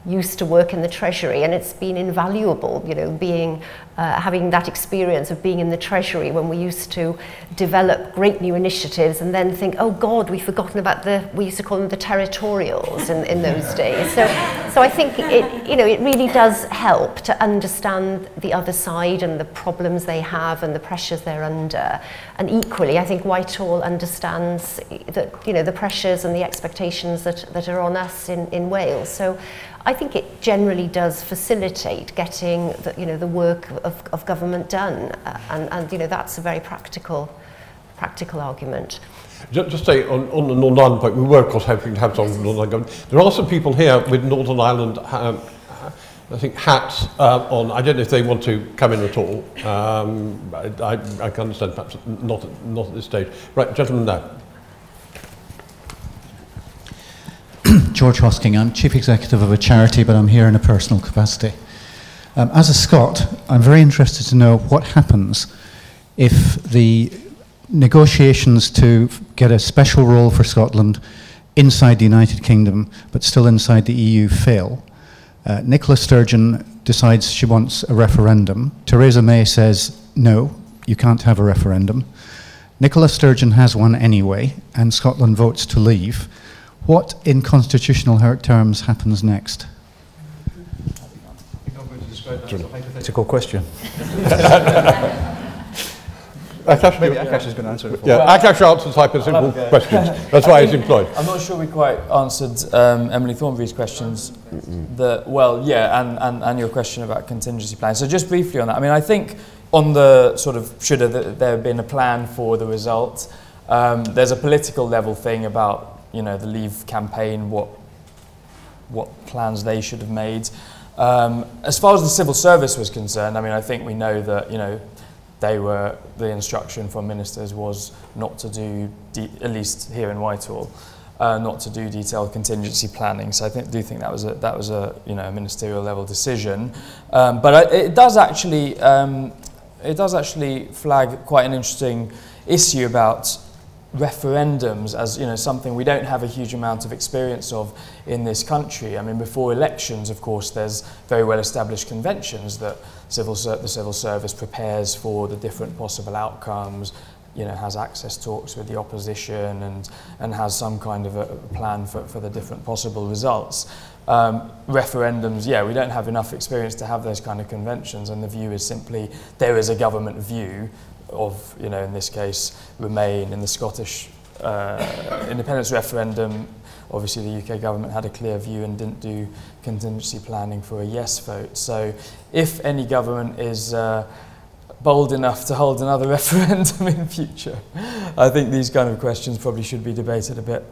Speaker 4: used to work in the Treasury and it's been invaluable, you know, being, uh, having that experience of being in the Treasury when we used to develop great new initiatives and then think, oh God, we've forgotten about the, we used to call them the territorials in, in those days. So, so I think it, you know, it really does help to understand the other side and the problems they have and the pressures they're under. And equally, I think Whitehall understands that, you know, the pressures and the expectations that, that are on us in, in Wales. So I think it generally does facilitate getting the, you know, the work of, of government done. Uh, and, and, you know, that's a very practical, practical argument.
Speaker 1: Just, just say, on, on the Northern Ireland point, we were, of course, hoping to have some Northern Ireland government. There are some people here with Northern Ireland, um, I think, hats uh, on. I don't know if they want to come in at all. Um, I, I, I can understand, perhaps not, not at this stage. Right, gentlemen, now.
Speaker 7: George Hosking. I'm chief executive of a charity, but I'm here in a personal capacity. Um, as a Scot, I'm very interested to know what happens if the negotiations to get a special role for Scotland inside the United Kingdom, but still inside the EU, fail. Uh, Nicola Sturgeon decides she wants a referendum. Theresa May says, no, you can't have a referendum. Nicola Sturgeon has one anyway, and Scotland votes to leave. What, in constitutional terms, happens next?
Speaker 2: Hypothetical question.
Speaker 1: Akash,
Speaker 2: Maybe Akash is going to answer it for
Speaker 1: yeah, Akash answers hypothetical questions. That's why he's employed.
Speaker 3: I'm not sure we quite answered um, Emily Thornberry's questions. The, well, yeah, and, and, and your question about contingency plans. So just briefly on that, I mean, I think on the sort of should have there have been a plan for the result, um, there's a political level thing about, you know, the Leave campaign, what, what plans they should have made. Um, as far as the civil service was concerned, I mean, I think we know that, you know, they were the instruction from ministers was not to do at least here in Whitehall uh, not to do detailed contingency planning so I do think that was a that was a you know a ministerial level decision um, but I, it does actually um, it does actually flag quite an interesting issue about referendums as you know something we don't have a huge amount of experience of in this country. I mean before elections of course there's very well established conventions that civil the civil service prepares for the different possible outcomes you know has access talks with the opposition and and has some kind of a plan for, for the different possible results. Um, referendums yeah we don't have enough experience to have those kind of conventions and the view is simply there is a government view of, you know, in this case, Remain in the Scottish uh, independence referendum, obviously the UK government had a clear view and didn't do contingency planning for a yes vote. So if any government is uh, bold enough to hold another referendum in future, I think these kind of questions probably should be debated a bit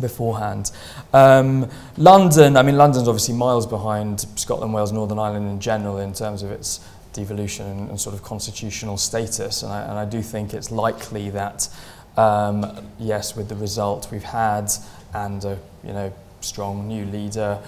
Speaker 3: beforehand. Um, London, I mean, London's obviously miles behind Scotland, Wales, Northern Ireland in general in terms of its devolution and, and sort of constitutional status and I, and I do think it's likely that um, yes with the result we've had and a you know strong new leader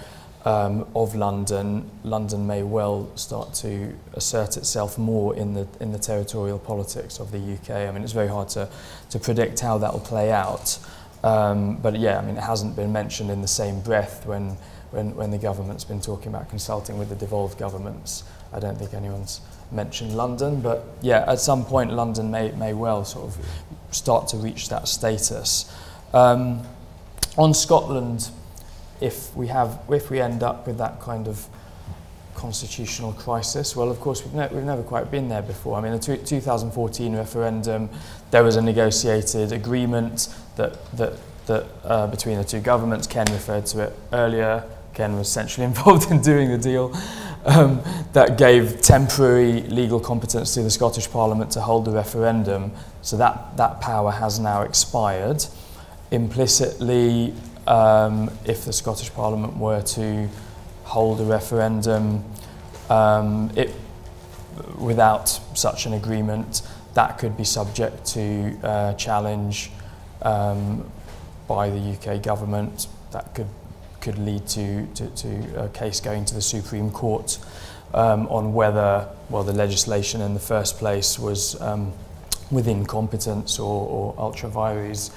Speaker 3: um, of London, London may well start to assert itself more in the in the territorial politics of the UK. I mean, it's very hard to to predict how that will play out. Um, but yeah, I mean, it hasn't been mentioned in the same breath when when when the government's been talking about consulting with the devolved governments. I don't think anyone's mentioned London, but yeah, at some point, London may may well sort of start to reach that status. Um, on Scotland, if we have, if we end up with that kind of constitutional crisis, well, of course, we've, ne we've never quite been there before. I mean, the 2014 referendum, there was a negotiated agreement that, that, that uh, between the two governments. Ken referred to it earlier. Ken was essentially involved in doing the deal. um, that gave temporary legal competence to the Scottish Parliament to hold the referendum. So that, that power has now expired. Implicitly, um, if the Scottish Parliament were to hold a referendum um, it, without such an agreement, that could be subject to uh, challenge um, by the UK government. That could could lead to, to, to a case going to the Supreme Court um, on whether well the legislation in the first place was um, within competence or, or ultra vires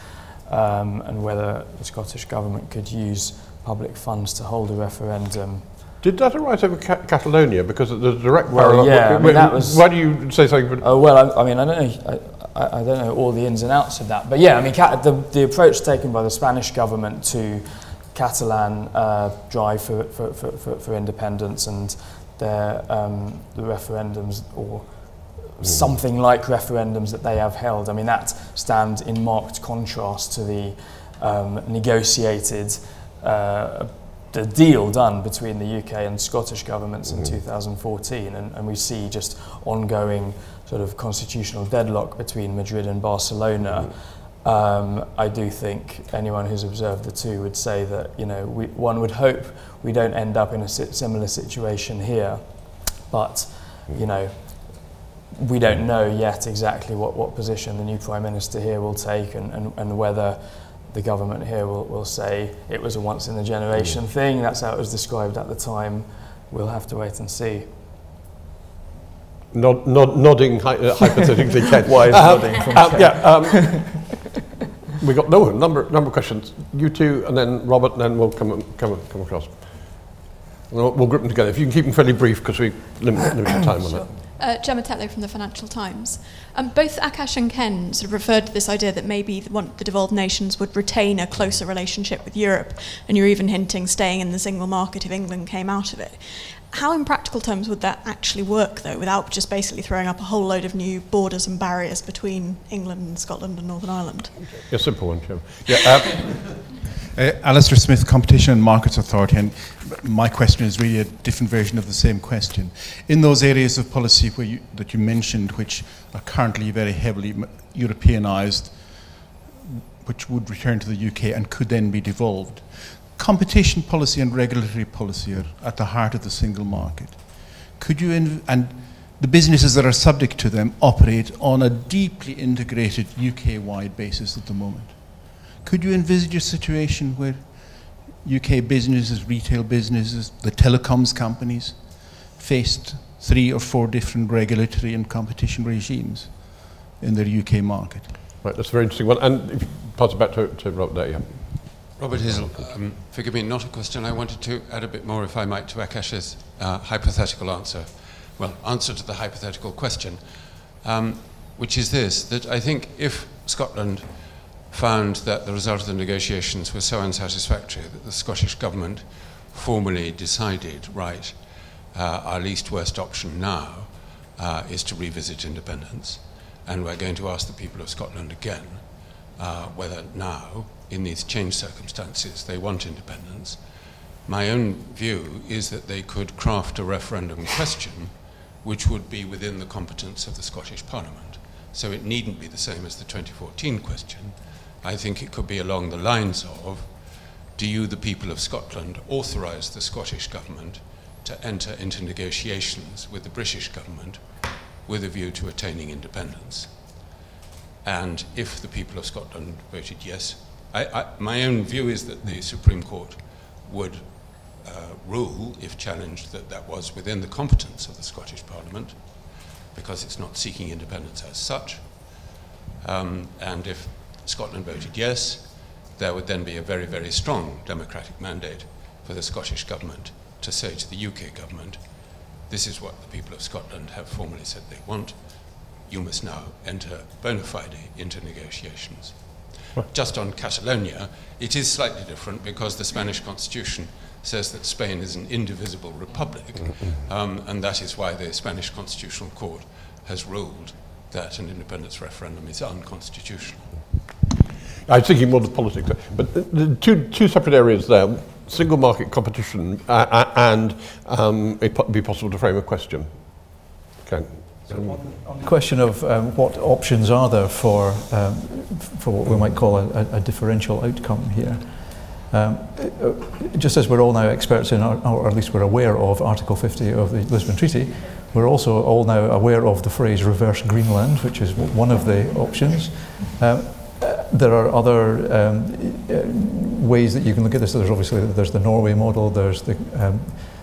Speaker 3: um, and whether the Scottish Government could use public funds to hold a referendum.
Speaker 1: Did that arise over Ca Catalonia? Because the direct
Speaker 3: well,
Speaker 1: parallel.
Speaker 3: Yeah, I mean, that was,
Speaker 1: why do you say something?
Speaker 3: Oh well, I, I mean, I don't know. I, I don't know all the ins and outs of that, but yeah, I mean, the, the approach taken by the Spanish government to Catalan uh, drive for, for, for, for, independence and their um, the referendums or something like referendums that they have held. I mean, that stands in marked contrast to the um, negotiated uh, the deal done between the UK and Scottish governments in 2014, and, and we see just ongoing sort of constitutional deadlock between Madrid and Barcelona. Um, I do think anyone who's observed the two would say that you know we, one would hope we don't end up in a similar situation here, but you know we don't know yet exactly what, what position the new Prime Minister here will take and, and, and whether the government here will, will say it was a once in a generation mm. thing. That's how it was described at the time. We'll have to wait and see.
Speaker 1: nod, nod, nodding hy- uh, hypothetically, Ken.
Speaker 2: Wise
Speaker 1: Um,
Speaker 2: nodding from
Speaker 1: um. Yeah, um, we got no number number of questions. You two, and then Robert, and then we'll come come come across. We'll, we'll group them together. If you can keep them fairly brief, because we limit, limit time on it.
Speaker 8: Uh, Gemma Tetlow from the Financial Times. Um, both Akash and Ken sort of referred to this idea that maybe the, one, the devolved nations would retain a closer relationship with Europe, and you're even hinting staying in the single market if England came out of it. How, in practical terms, would that actually work, though, without just basically throwing up a whole load of new borders and barriers between England and Scotland and Northern Ireland?
Speaker 1: Yeah, simple one, Jim. Yeah, um,
Speaker 9: Uh, Alistair Smith, Competition and Markets Authority, and my question is really a different version of the same question. In those areas of policy where you, that you mentioned, which are currently very heavily Europeanised, which would return to the UK and could then be devolved, competition policy and regulatory policy are at the heart of the single market. Could you, and the businesses that are subject to them operate on a deeply integrated UK wide basis at the moment? Could you envisage a situation where UK businesses, retail businesses, the telecoms companies faced three or four different regulatory and competition regimes in their UK market?
Speaker 1: right, that's a very interesting one. And pass it back to, to Robert there, yeah.
Speaker 10: Robert Hazell, um, forgive me, not a question. I wanted to add a bit more, if I might, to Akash's uh, hypothetical answer. Well, answer to the hypothetical question, um, which is this that I think if Scotland found that the result of the negotiations was so unsatisfactory that the Scottish Government formally decided, right, uh, our least worst option now uh, is to revisit independence, and we're going to ask the people of Scotland again uh, whether now, in these changed circumstances, they want independence. My own view is that they could craft a referendum question which would be within the competence of the Scottish Parliament. So it needn't be the same as the 2014 question. I think it could be along the lines of Do you, the people of Scotland, authorise the Scottish Government to enter into negotiations with the British Government with a view to attaining independence? And if the people of Scotland voted yes, I, I, my own view is that the Supreme Court would uh, rule, if challenged, that that was within the competence of the Scottish Parliament, because it's not seeking independence as such. Um, and if Scotland voted yes, there would then be a very, very strong democratic mandate for the Scottish Government to say to the UK Government, this is what the people of Scotland have formally said they want. You must now enter bona fide into negotiations. Just on Catalonia, it is slightly different because the Spanish constitution says that Spain is an indivisible republic, um, and that is why the Spanish Constitutional Court has ruled that an independence referendum is unconstitutional.
Speaker 1: I was thinking more of politics, but the, two, two separate areas there, single market competition uh, uh, and um, it would be possible to frame a question. Okay.
Speaker 2: On the question of um, what options are there for, um, for what we might call a, a, differential outcome here. Um, uh, just as we're all now experts in, our, or at least we're aware of Article 50 of the Lisbon Treaty, we're also all now aware of the phrase reverse Greenland, which is one of the options. Um, uh, there are other um, uh, ways that you can look at this. There's obviously there's the Norway model. There's the um,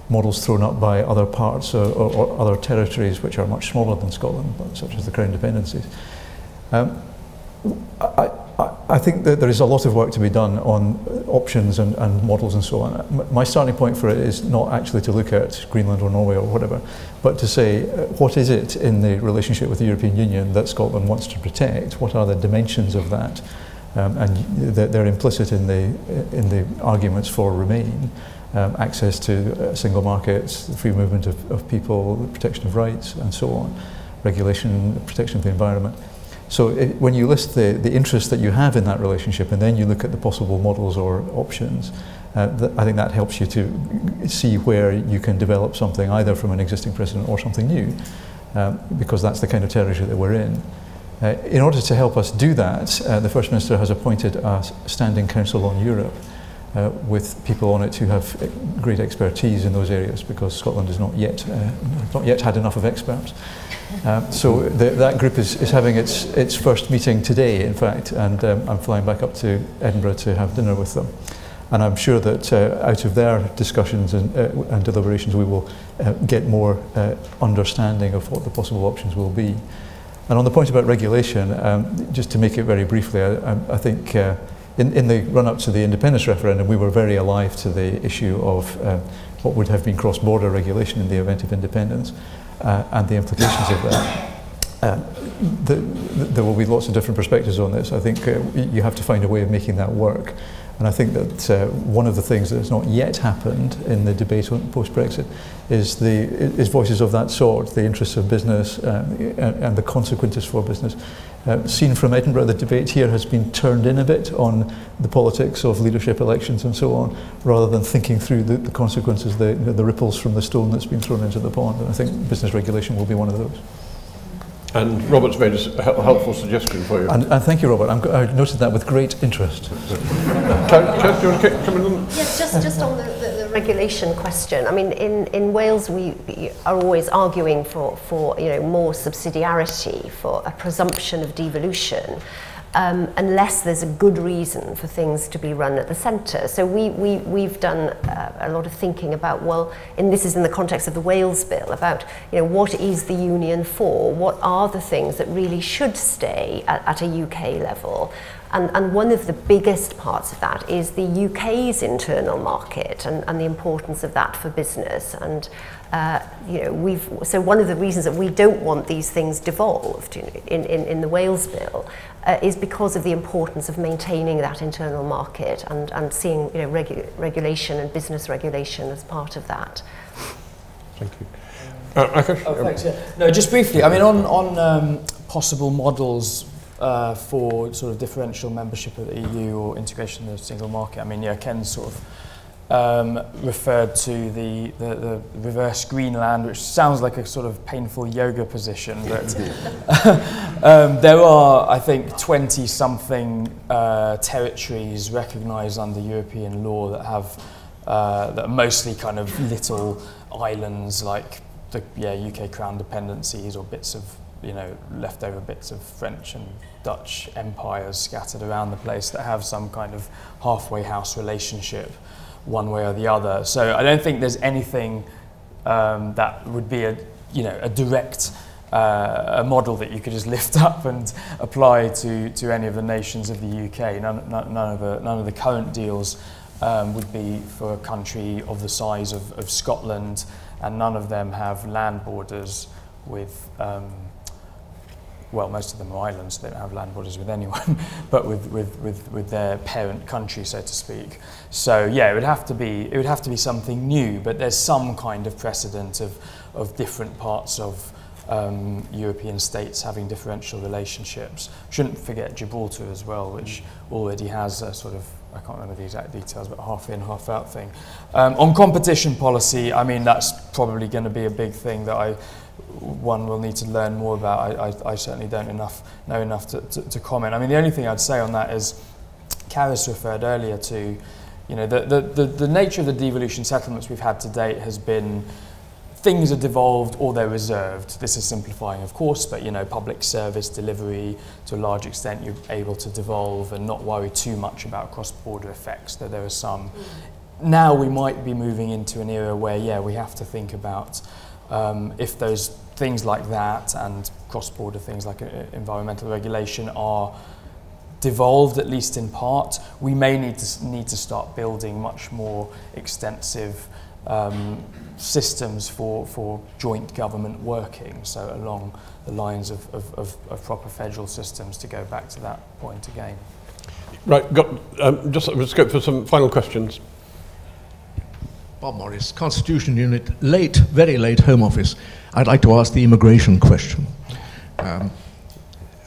Speaker 2: models thrown up by other parts or, or, or other territories which are much smaller than Scotland, such as the Crown dependencies. Um, I, I, think that there is a lot of work to be done on options and, and models and so on. My starting point for it is not actually to look at Greenland or Norway or whatever, but to say uh, what is it in the relationship with the European Union that Scotland wants to protect? What are the dimensions of that? Um, and th- they're implicit in the, in the arguments for Remain. Um, access to uh, single markets, the free movement of, of people, the protection of rights, and so on, regulation, protection of the environment. So it, when you list the, the interests that you have in that relationship and then you look at the possible models or options, uh, th- I think that helps you to see where you can develop something either from an existing precedent or something new, um, because that's the kind of territory that we're in. Uh, in order to help us do that, uh, the First Minister has appointed a standing council on Europe uh, with people on it who have great expertise in those areas because Scotland has not yet, uh, not yet had enough of experts. Um, so the, that group is, is having its, its first meeting today, in fact, and um, I'm flying back up to Edinburgh to have dinner with them. And I'm sure that uh, out of their discussions and, uh, and deliberations, we will uh, get more uh, understanding of what the possible options will be. And on the point about regulation, um, just to make it very briefly, I, I think uh, in, in the run-up to the independence referendum, we were very alive to the issue of uh, what would have been cross-border regulation in the event of independence uh, and the implications of that. Uh, the, the, there will be lots of different perspectives on this. I think uh, you have to find a way of making that work. And I think that uh, one of the things that has not yet happened in the debate on post-Brexit is the is voices of that sort, the interests of business uh, and, and the consequences for business. Uh, seen from Edinburgh, the debate here has been turned in a bit on the politics of leadership elections and so on, rather than thinking through the, the consequences, the, the ripples from the stone that's been thrown into the pond. And I think business regulation will be one of those.
Speaker 1: And Robert's made a helpful suggestion for you.
Speaker 2: And, and thank you, Robert. I'm, I noted that with great interest.
Speaker 1: Kate, do you want to come in on
Speaker 4: Yes, just, just on the, the, the regulation question. I mean, in, in Wales, we are always arguing for, for you know, more subsidiarity, for a presumption of devolution um, unless there's a good reason for things to be run at the centre. So we, we, we've done uh, a lot of thinking about, well, and this is in the context of the Wales Bill, about you know, what is the union for? What are the things that really should stay at, at a UK level? And, and one of the biggest parts of that is the UK's internal market and, and the importance of that for business. And uh, you know, we've, so one of the reasons that we don't want these things devolved you know, in, in, in the Wales Bill uh, is because of the importance of maintaining that internal market and, and seeing you know, regu regulation and business regulation as part of that.
Speaker 1: Thank you. Uh, Akash?
Speaker 3: Oh, thanks, yeah. No, just briefly, I mean, on, on um, possible models uh, for sort of differential membership of the EU or integration of the single market, I mean, yeah, Ken's sort of um, referred to the, the, the reverse Greenland, which sounds like a sort of painful yoga position. But um, there are, I think, 20 something uh, territories recognized under European law that have uh, that are mostly kind of little islands like the yeah, UK crown dependencies or bits of you know leftover bits of French and Dutch empires scattered around the place that have some kind of halfway house relationship one way or the other. So I don't think there's anything um, that would be a, you know, a direct uh, a model that you could just lift up and apply to, to any of the nations of the UK. None, none, of, the, none of the current deals um, would be for a country of the size of, of Scotland, and none of them have land borders with um, well, most of them are islands, so they don't have land borders with anyone, but with, with, with, with their parent country, so to speak. So yeah, it would have to be, it would have to be something new, but there's some kind of precedent of, of different parts of, um, European states having differential relationships. Shouldn't forget Gibraltar as well, which already has a sort of I can't remember the exact details, but half in, half out thing. Um, on competition policy, I mean, that's probably going to be a big thing that I one will need to learn more about. I, I, I certainly don't enough know enough to, to, to, comment. I mean, the only thing I'd say on that is, Carys referred earlier to, you know, the, the, the, the nature of the devolution settlements we've had to date has been things are devolved or they're reserved. This is simplifying, of course, but you know, public service delivery to a large extent you're able to devolve and not worry too much about cross-border effects. That there are some. Mm. Now we might be moving into an era where, yeah, we have to think about um, if those things like that and cross-border things like uh, environmental regulation are devolved at least in part, we may need to need to start building much more extensive um, systems for, for joint government working, so along the lines of, of, of, of proper federal systems to go back to that point again.
Speaker 1: Right, got um, just scope for some final questions.
Speaker 11: Bob Morris, Constitution Unit, late, very late Home Office. I'd like to ask the immigration question. Um,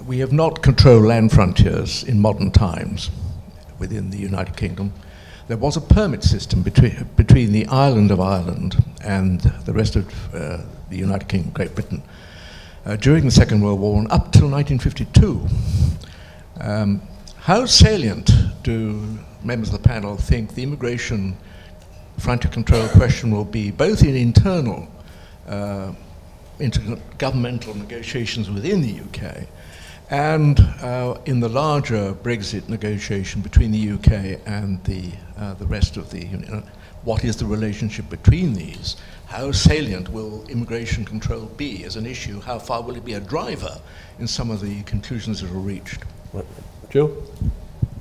Speaker 11: we have not controlled land frontiers in modern times within the United Kingdom. There was a permit system between, between the island of Ireland and the rest of uh, the United Kingdom, Great Britain, uh, during the Second World War and up till 1952. Um, how salient do members of the panel think the immigration frontier control question will be both in internal uh, intergovernmental negotiations within the UK And uh, in the larger Brexit negotiation between the UK and the, uh, the rest of the Union, what is the relationship between these? How salient will immigration control be as an issue? How far will it be a driver in some of the conclusions that are reached?
Speaker 1: Jill?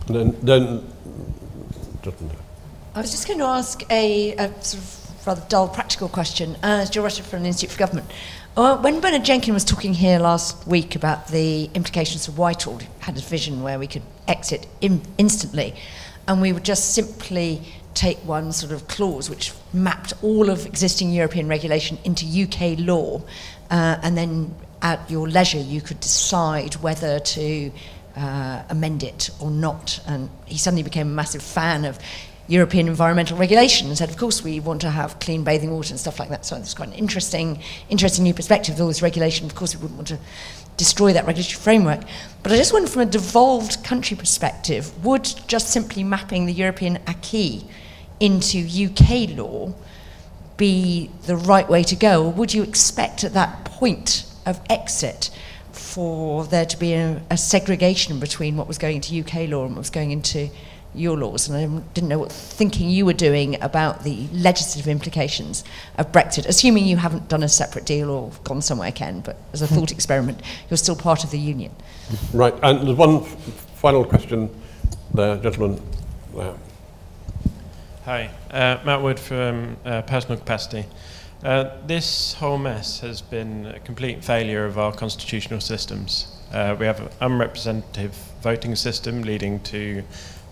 Speaker 1: then, then
Speaker 12: I was just going to ask a, a sort of rather dull practical question. Uh, as Jill Rutter from the Institute for Government. Uh, when Bernard Jenkin was talking here last week about the implications of Whitehall, had a vision where we could exit in, instantly, and we would just simply take one sort of clause which mapped all of existing European regulation into UK law, uh, and then at your leisure you could decide whether to uh, amend it or not. And he suddenly became a massive fan of European environmental regulation and said, of course, we want to have clean bathing water and stuff like that. So it's quite an interesting, interesting new perspective. All this regulation, of course, we wouldn't want to destroy that regulatory framework. But I just wonder, from a devolved country perspective, would just simply mapping the European acquis into UK law be the right way to go? Or would you expect at that point of exit for there to be a, a segregation between what was going into UK law and what was going into your laws, and I didn't know what thinking you were doing about the legislative implications of Brexit, assuming you haven't done a separate deal or gone somewhere, Ken, but as a thought experiment, you're still part of the union.
Speaker 1: Right, and there's one final question there, gentlemen. There.
Speaker 13: Hi, uh, Matt Wood from uh, Personal Capacity. Uh, this whole mess has been a complete failure of our constitutional systems. Uh, we have an unrepresentative voting system leading to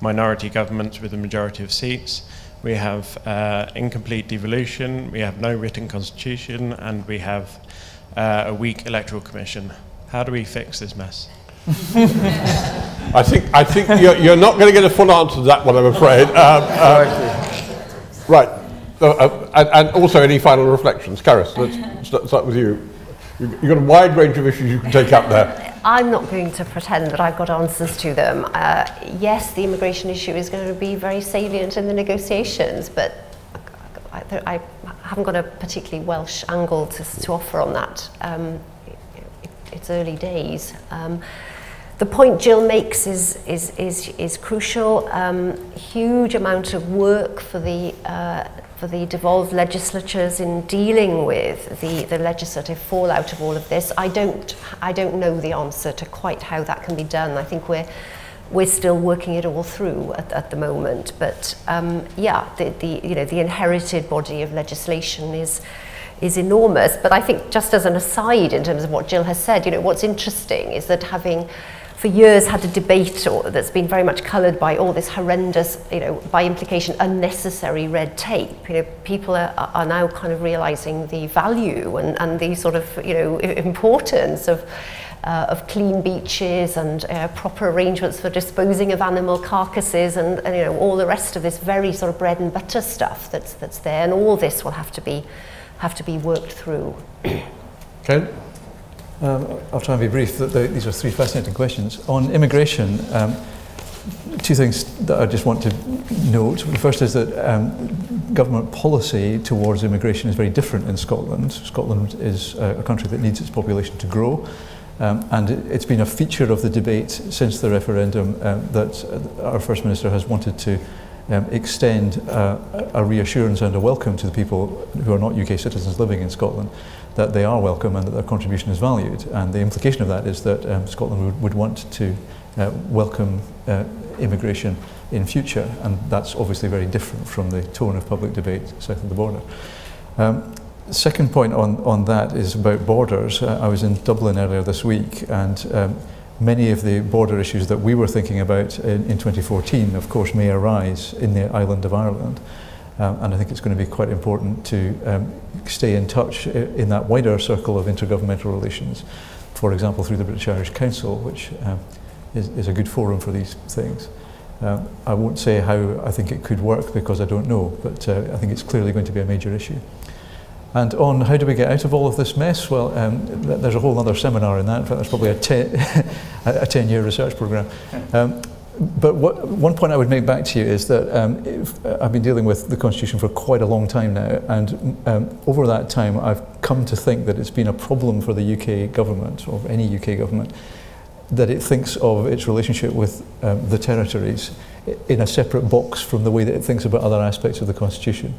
Speaker 13: minority governments with a majority of seats. We have uh, incomplete devolution, we have no written constitution, and we have uh, a weak electoral commission. How do we fix this mess?
Speaker 1: I think, I think you're, you're not going to get a full answer to that one, I'm afraid. Um, uh, right. Uh, and, and, also, any final reflections? Carys, let's start with you. You've got a wide range of issues you can take up there.
Speaker 4: I'm not going to pretend that I've got answers to them. Uh, yes, the immigration issue is going to be very salient in the negotiations, but I, haven't got a particularly Welsh angle to, to offer on that. Um, it, it's early days. Um, the point Jill makes is, is, is, is crucial. Um, huge amount of work for the uh, for the devolved legislatures in dealing with the, the legislative fallout of all of this. I don't, I don't know the answer to quite how that can be done. I think we're, we're still working it all through at, at the moment. But um, yeah, the, the, you know, the inherited body of legislation is, is enormous. But I think just as an aside in terms of what Jill has said, you know, what's interesting is that having for years had a debate or, that's been very much coloured by all this horrendous, you know, by implication, unnecessary red tape. You know, people are, are now kind of realising the value and, and the sort of, you know, importance of uh, of clean beaches and uh, proper arrangements for disposing of animal carcasses and, and you know all the rest of this very sort of bread and butter stuff that's that's there and all this will have to be have to be worked through.
Speaker 1: Ken?
Speaker 2: Um, I'll try and be brief. The, the, these are three fascinating questions. On immigration, um, two things that I just want to note. The first is that um, government policy towards immigration is very different in Scotland. Scotland is a, a country that needs its population to grow. Um, and it, it's been a feature of the debate since the referendum um, that our First Minister has wanted to um, extend uh, a reassurance and a welcome to the people who are not UK citizens living in Scotland that they are welcome and that their contribution is valued. And the implication of that is that um, Scotland would, would want to uh, welcome uh, immigration in future, and that's obviously very different from the tone of public debate south of the border. Um, second point on, on that is about borders. Uh, I was in Dublin earlier this week, and um, many of the border issues that we were thinking about in, in 2014, of course, may arise in the island of Ireland. Um, and I think it's going to be quite important to um, stay in touch uh, in that wider circle of intergovernmental relations, for example, through the British Irish Council, which um, is, is a good forum for these things. Um, I won't say how I think it could work because I don't know, but uh, I think it's clearly going to be a major issue. And on how do we get out of all of this mess? Well, um, th there's a whole other seminar in that. In fact, there's probably a 10-year research program. Um, but what, one point I would make back to you is that um, if, uh, I've been dealing with the Constitution for quite a long time now, and um, over that time I've come to think that it's been a problem for the UK government, or any UK government, that it thinks of its relationship with um, the territories in a separate box from the way that it thinks about other aspects of the Constitution,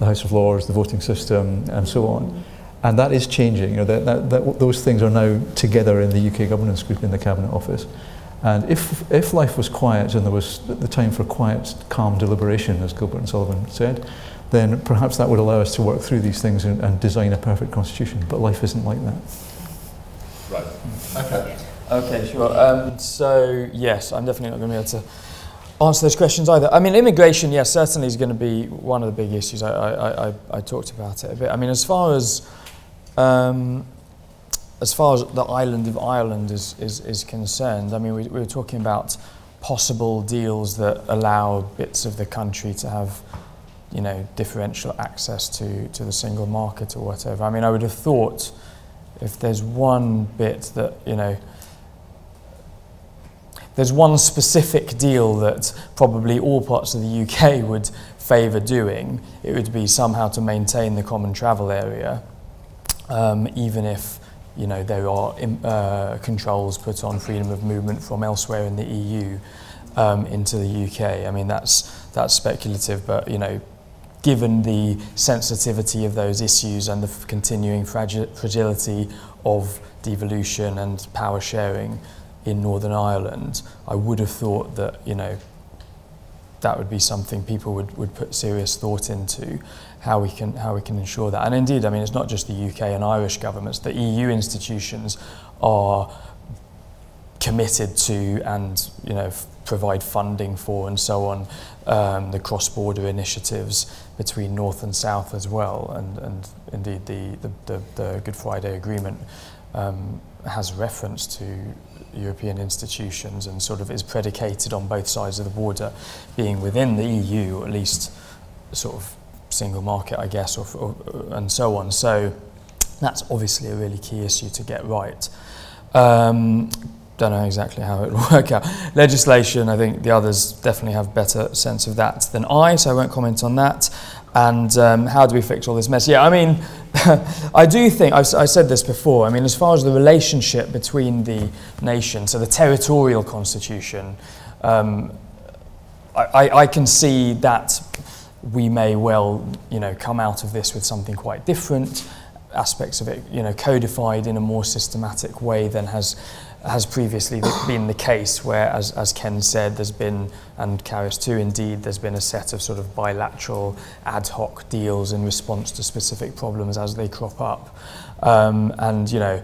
Speaker 2: the House of Lords, the voting system, and so on. And that is changing. You know, that, that, that, those things are now together in the UK governance group in the Cabinet Office. And if, if life was quiet and there was the time for quiet, calm deliberation, as Gilbert and Sullivan said, then perhaps that would allow us to work through these things and, and design a perfect constitution. But life isn't like that.
Speaker 1: Right. Okay.
Speaker 3: Okay, sure. Um, so, yes, I'm definitely not going to be able to answer those questions either. I mean, immigration, yes, certainly is going to be one of the big issues. I, I, I, I talked about it a bit. I mean, as far as um, as far as the island of Ireland is, is, is concerned, I mean, we, we were talking about possible deals that allow bits of the country to have, you know, differential access to, to the single market or whatever. I mean, I would have thought if there's one bit that, you know, there's one specific deal that probably all parts of the UK would favour doing, it would be somehow to maintain the common travel area, um, even if you know, there are uh, controls put on freedom of movement from elsewhere in the EU um, into the UK. I mean, that's, that's speculative, but, you know, given the sensitivity of those issues and the continuing fragil fragility of devolution and power sharing in Northern Ireland, I would have thought that, you know, that would be something people would, would put serious thought into how we can how we can ensure that. And indeed, I mean, it's not just the UK and Irish governments. The EU institutions are committed to and you know provide funding for and so on um, the cross-border initiatives between north and south as well and and indeed the the, the, the Good Friday Agreement um, has reference to European institutions and sort of is predicated on both sides of the border being within the EU, at least sort of single market, I guess, or, or, and so on. So that's obviously a really key issue to get right. Um, don't know exactly how it will work out. Legislation, I think the others definitely have better sense of that than I, so I won't comment on that. And um, how do we fix all this mess? Yeah, I mean, I do think, I've, I said this before, I mean, as far as the relationship between the nation, so the territorial constitution, um, I, I can see that we may well, you know, come out of this with something quite different, aspects of it, you know, codified in a more systematic way than has has previously been the case, where, as, as Ken said, there's been, and Carys too, indeed, there's been a set of sort of bilateral ad hoc deals in response to specific problems as they crop up. Um, and, you know,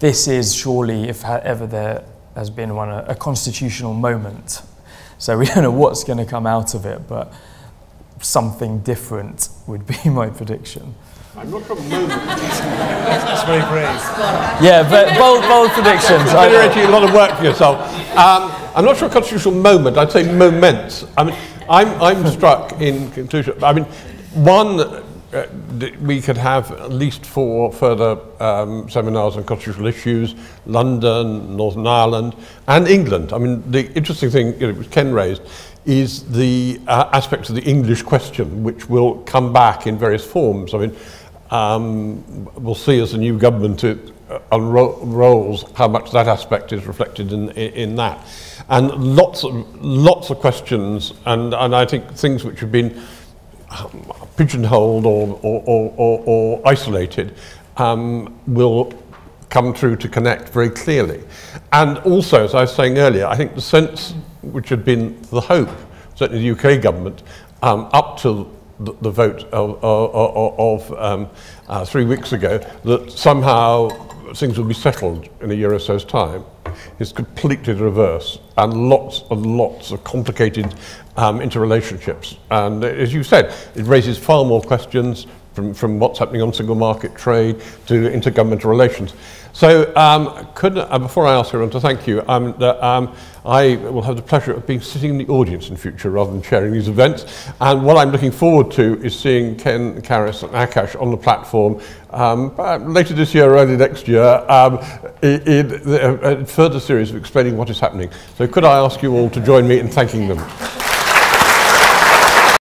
Speaker 3: this is surely, if ever there has been one, a, a constitutional moment. So we don't know what's going to come out of it, but something different would be my prediction.
Speaker 1: I'm not sure moment.
Speaker 2: That's very brave.
Speaker 3: Yeah, but bold, bold predictions.
Speaker 1: Generating a lot of work for yourself. Um, I'm not sure constitutional moment. I'd say moments. I mean, I'm, I'm struck in conclusion. I mean, one, uh, we could have at least four further um, seminars on constitutional issues, London, Northern Ireland, and England. I mean, the interesting thing you know, Ken raised is the uh, aspects of the English question, which will come back in various forms. I mean, um, we'll see as the new government it, uh, unrolls how much that aspect is reflected in, in, that. And lots of, lots of questions, and, and I think things which have been um, pigeonholed or, or, or, or, or isolated um, will come through to connect very clearly. And also, as I was saying earlier, I think the sense which had been the hope, certainly the UK government, um, up to the, the vote of, of, of um, uh, three weeks ago, that somehow things will be settled in a year or so's time, is completely the reverse, and lots and lots of complicated um, interrelationships. And as you said, it raises far more questions from, from what's happening on single market trade to intergovernmental relations. So um, could, uh, before I ask everyone to thank you, um, the, um, I will have the pleasure of being sitting in the audience in future rather than chairing these events. And what I'm looking forward to is seeing Ken, Carys and Akash on the platform um, later this year or early next year um, in, in a further series of explaining what is happening. So could I ask you all to join me in thanking them?